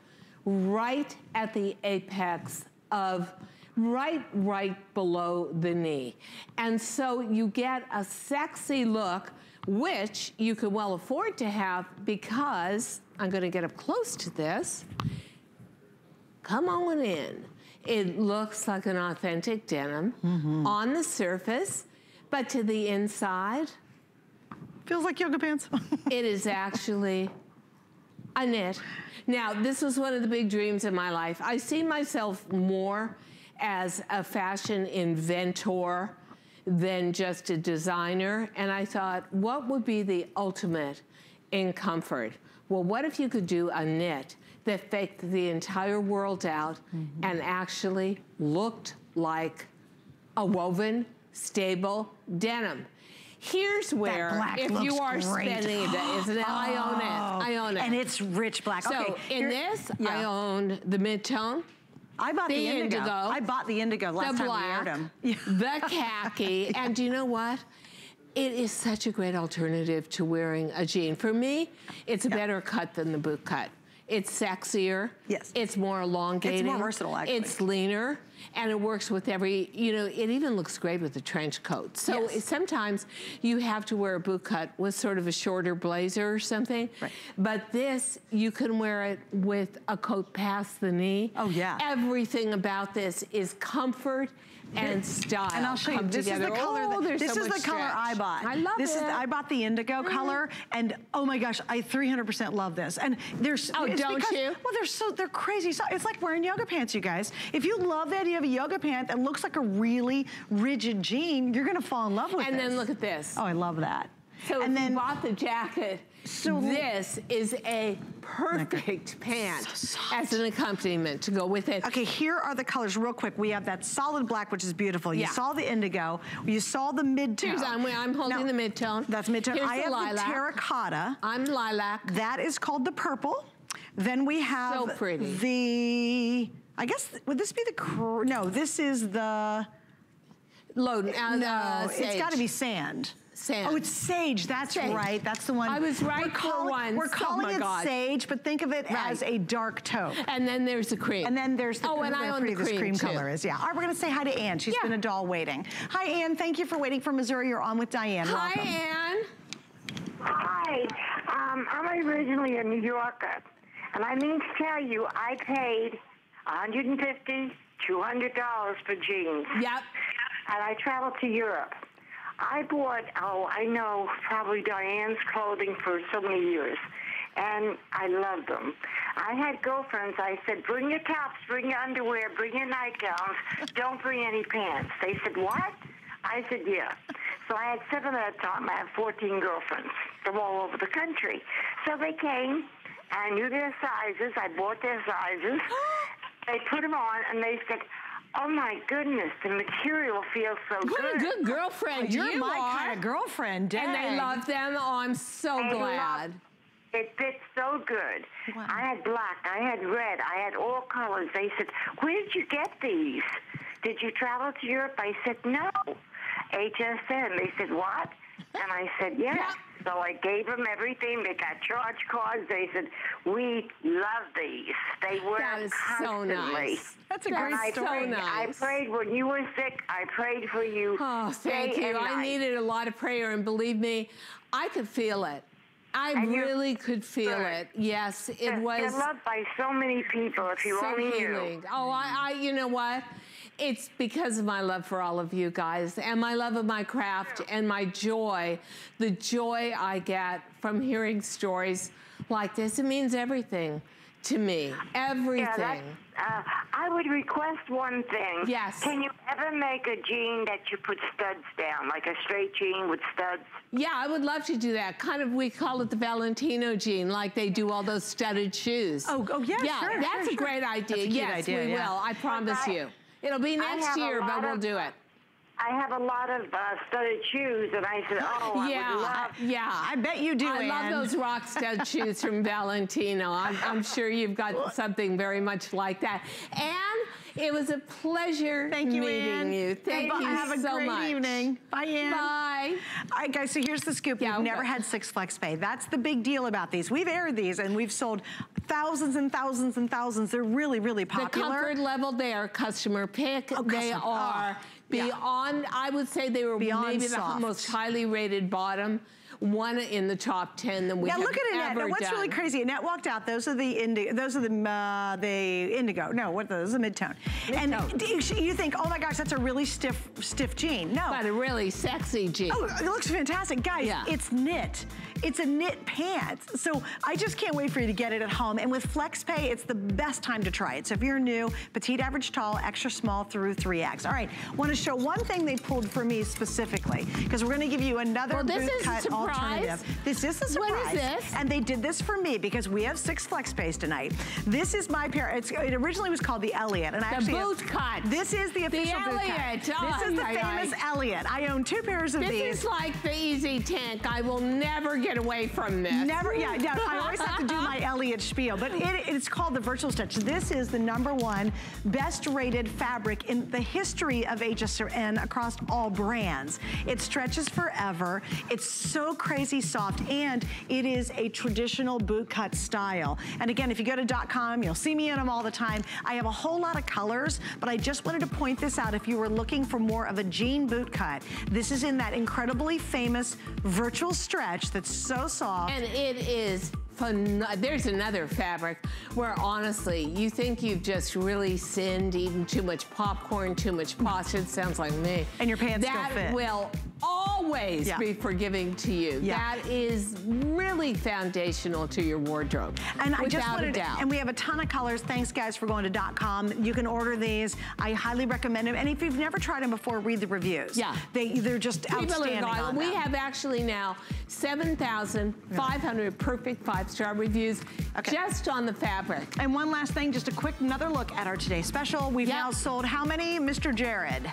right at the apex of right, right below the knee. And so you get a sexy look, which you could well afford to have because, I'm gonna get up close to this. Come on in. It looks like an authentic denim mm -hmm. on the surface, but to the inside, Feels like yoga pants. [LAUGHS] it is actually a knit. Now, this was one of the big dreams in my life. I see myself more as a fashion inventor than just a designer. And I thought, what would be the ultimate in comfort? Well, what if you could do a knit that faked the entire world out mm -hmm. and actually looked like a woven, stable denim? Here's where, if you are great. spending isn't it? Oh. I own it. I own it. And it's rich black. So okay, in this, yeah. I own the mid-tone. I bought the, the indigo. indigo. I bought the indigo last the time black, we aired them. [LAUGHS] the khaki, yeah. [LAUGHS] and do you know what? It is such a great alternative to wearing a jean. For me, it's a yeah. better cut than the boot cut. It's sexier. Yes. It's more elongated. It's more versatile, actually. It's leaner. and it works with every, you know, it even looks great with a trench coat. So yes. sometimes you have to wear a boot cut with sort of a shorter blazer or something. Right. But this, you can wear it with a coat past the knee. Oh, yeah. Everything about this is comfort and style. And I'll show you. This together. is the color. Oh, that, this so is the color I bought. I love this it. Is, I bought the indigo mm -hmm. color, and oh my gosh, I 300% love this. And there's oh, don't because, you? Well, they're so they're crazy. So it's like wearing yoga pants, you guys. If you love the idea of a yoga pant that looks like a really rigid jean, you're gonna fall in love with and this. And then look at this. Oh, I love that. So and then, you bought the jacket, so this is a perfect pant so as an accompaniment to go with it. Okay, here are the colors real quick. We have that solid black, which is beautiful. You yeah. saw the indigo. You saw the mid-tone. I'm, I'm, holding the mid-tone. That's mid-tone. I have lilac. the terracotta. I'm lilac. That is called the purple. Then we have so pretty. the, I guess, would this be the, no, this is the, Load, uh, no, uh, it's got to be sand. Sand. Oh, it's sage. That's sage. right. That's the one. I was right we're calling, once. We're calling oh it God. sage, but think of it right. as a dark taupe. And then there's the cream. And then there's the oh, and I own pretty the cream, cream color is. Yeah. All right, we're gonna say hi to Ann. She's yeah. been a doll waiting. Hi, Ann. Thank you for waiting for Missouri. You're on with Diane. Hi, Welcome. Ann. Hi. Um, I'm originally a New Yorker, and I mean to tell you, I paid 150 $200 for jeans. Yep. And I traveled to Europe. I bought, oh, I know, probably Diane's clothing for so many years. And I loved them. I had girlfriends. I said, bring your tops, bring your underwear, bring your nightgowns. Don't bring any pants. They said, what? I said, yeah. So I had seven at a time. I had 14 girlfriends from all over the country. So they came. I knew their sizes. I bought their sizes. [GASPS] they put them on, and they said, Oh my goodness, the material feels so what good. What a good girlfriend oh, you're you my are. kind of girlfriend, Dang. And they love them. Oh, I'm so they glad. it fits so good. Wow. I had black, I had red, I had all colors. They said, where did you get these? Did you travel to Europe? I said, no. HSN. They said, what? And I said, yes. Yeah. So I gave them everything. They got charge cards. They said, we love these. They wear that is constantly. So nice. That's a great I story. Prayed, nice. I prayed when you were sick. I prayed for you. Oh, thank you. I needed a lot of prayer, and believe me, I could feel it. I and really could feel good. it. Yes, it you're, was. You're loved by so many people. If you so only healing. knew. Oh, I, I, you know what? It's because of my love for all of you guys and my love of my craft and my joy, the joy I get from hearing stories like this. It means everything to me, everything. Yeah, uh, I would request one thing. Yes. Can you ever make a jean that you put studs down, like a straight jean with studs? Yeah, I would love to do that. Kind of, we call it the Valentino jean, like they do all those studded shoes. Oh, oh yeah, yeah, sure, that's sure, a great idea. That's a yes, idea, we yeah. will. I promise I, you. It'll be next year, but we'll do it. I have a lot of uh, studded shoes, and I said, "Oh, I yeah, love." Yeah, I bet you do. I Ann. love those rock stud [LAUGHS] shoes from Valentino. I'm, I'm, sure you've got something very much like that. And it was a pleasure Thank you, meeting Ann. you. Thank you Have a so great much. evening. Bye, Ann. Bye. All right, guys, so here's the scoop. Yeah, we've never had six flex pay. That's the big deal about these. We've aired these, and we've sold thousands and thousands and thousands. They're really, really popular. The comfort level there, customer pick. Oh, they customer. are oh, beyond, yeah. I would say they were beyond maybe soft. the most highly rated bottom one in the top 10 that we now have look at Annette. Now, what's done. really crazy, Annette walked out. Those are the indi those are the uh, the indigo. No, what those? The midtone. Mid and you think, oh my gosh, that's a really stiff stiff jean. No, but a really sexy jean. Oh, it looks fantastic, guys. Yeah. It's knit. It's a knit pants. So I just can't wait for you to get it at home. And with FlexPay, it's the best time to try it. So if you're new, petite, average, tall, extra small through 3X. All right, want to show one thing they pulled for me specifically because we're going to give you another well, boot cut alternative. This is a surprise. What is this? And they did this for me because we have six FlexPays tonight. This is my pair. It's, it originally was called the Elliot. And I the actually boot have, cut. This is the official the boot Elliot. cut. Oh, this is oh, the my famous God. Elliot. I own two pairs of this these. This is like the easy tank. I will never get away from this. Never, yeah, yeah. I always have to do my [LAUGHS] Elliot spiel, but it, it's called the Virtual Stretch. This is the number one best rated fabric in the history of HSN across all brands. It stretches forever. It's so crazy soft, and it is a traditional boot cut style. And again, if you go to dot .com, you'll see me in them all the time. I have a whole lot of colors, but I just wanted to point this out if you were looking for more of a jean boot cut. This is in that incredibly famous virtual stretch that's so soft. And it is. There's another fabric where honestly, you think you've just really sinned eating too much popcorn, too much pasta. It sounds like me. And your pants that still fit. That will always yeah. be forgiving to you. Yeah. That is really foundational to your wardrobe. And I just wanted, and we have a ton of colors. Thanks guys for going to dot .com. You can order these. I highly recommend them. And if you've never tried them before, read the reviews. Yeah. They, they're just People outstanding We have actually now 7,500 perfect five-star reviews okay. just on the fabric. And one last thing, just a quick another look at our Today Special. We've yep. now sold how many, Mr. Jared?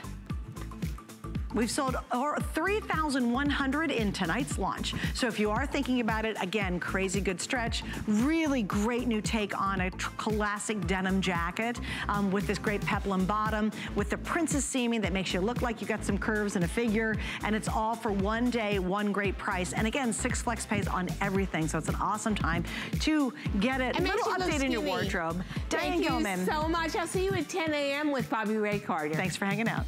We've sold 3,100 in tonight's launch. So if you are thinking about it, again, crazy good stretch, really great new take on a classic denim jacket um, with this great peplum bottom, with the princess seaming that makes you look like you got some curves and a figure, and it's all for one day, one great price. And again, six flex pays on everything, so it's an awesome time to get it. A little update in your wardrobe. Thank Diane you Gilman. so much. I'll see you at 10 a.m. with Bobby Ray Carter. Thanks for hanging out.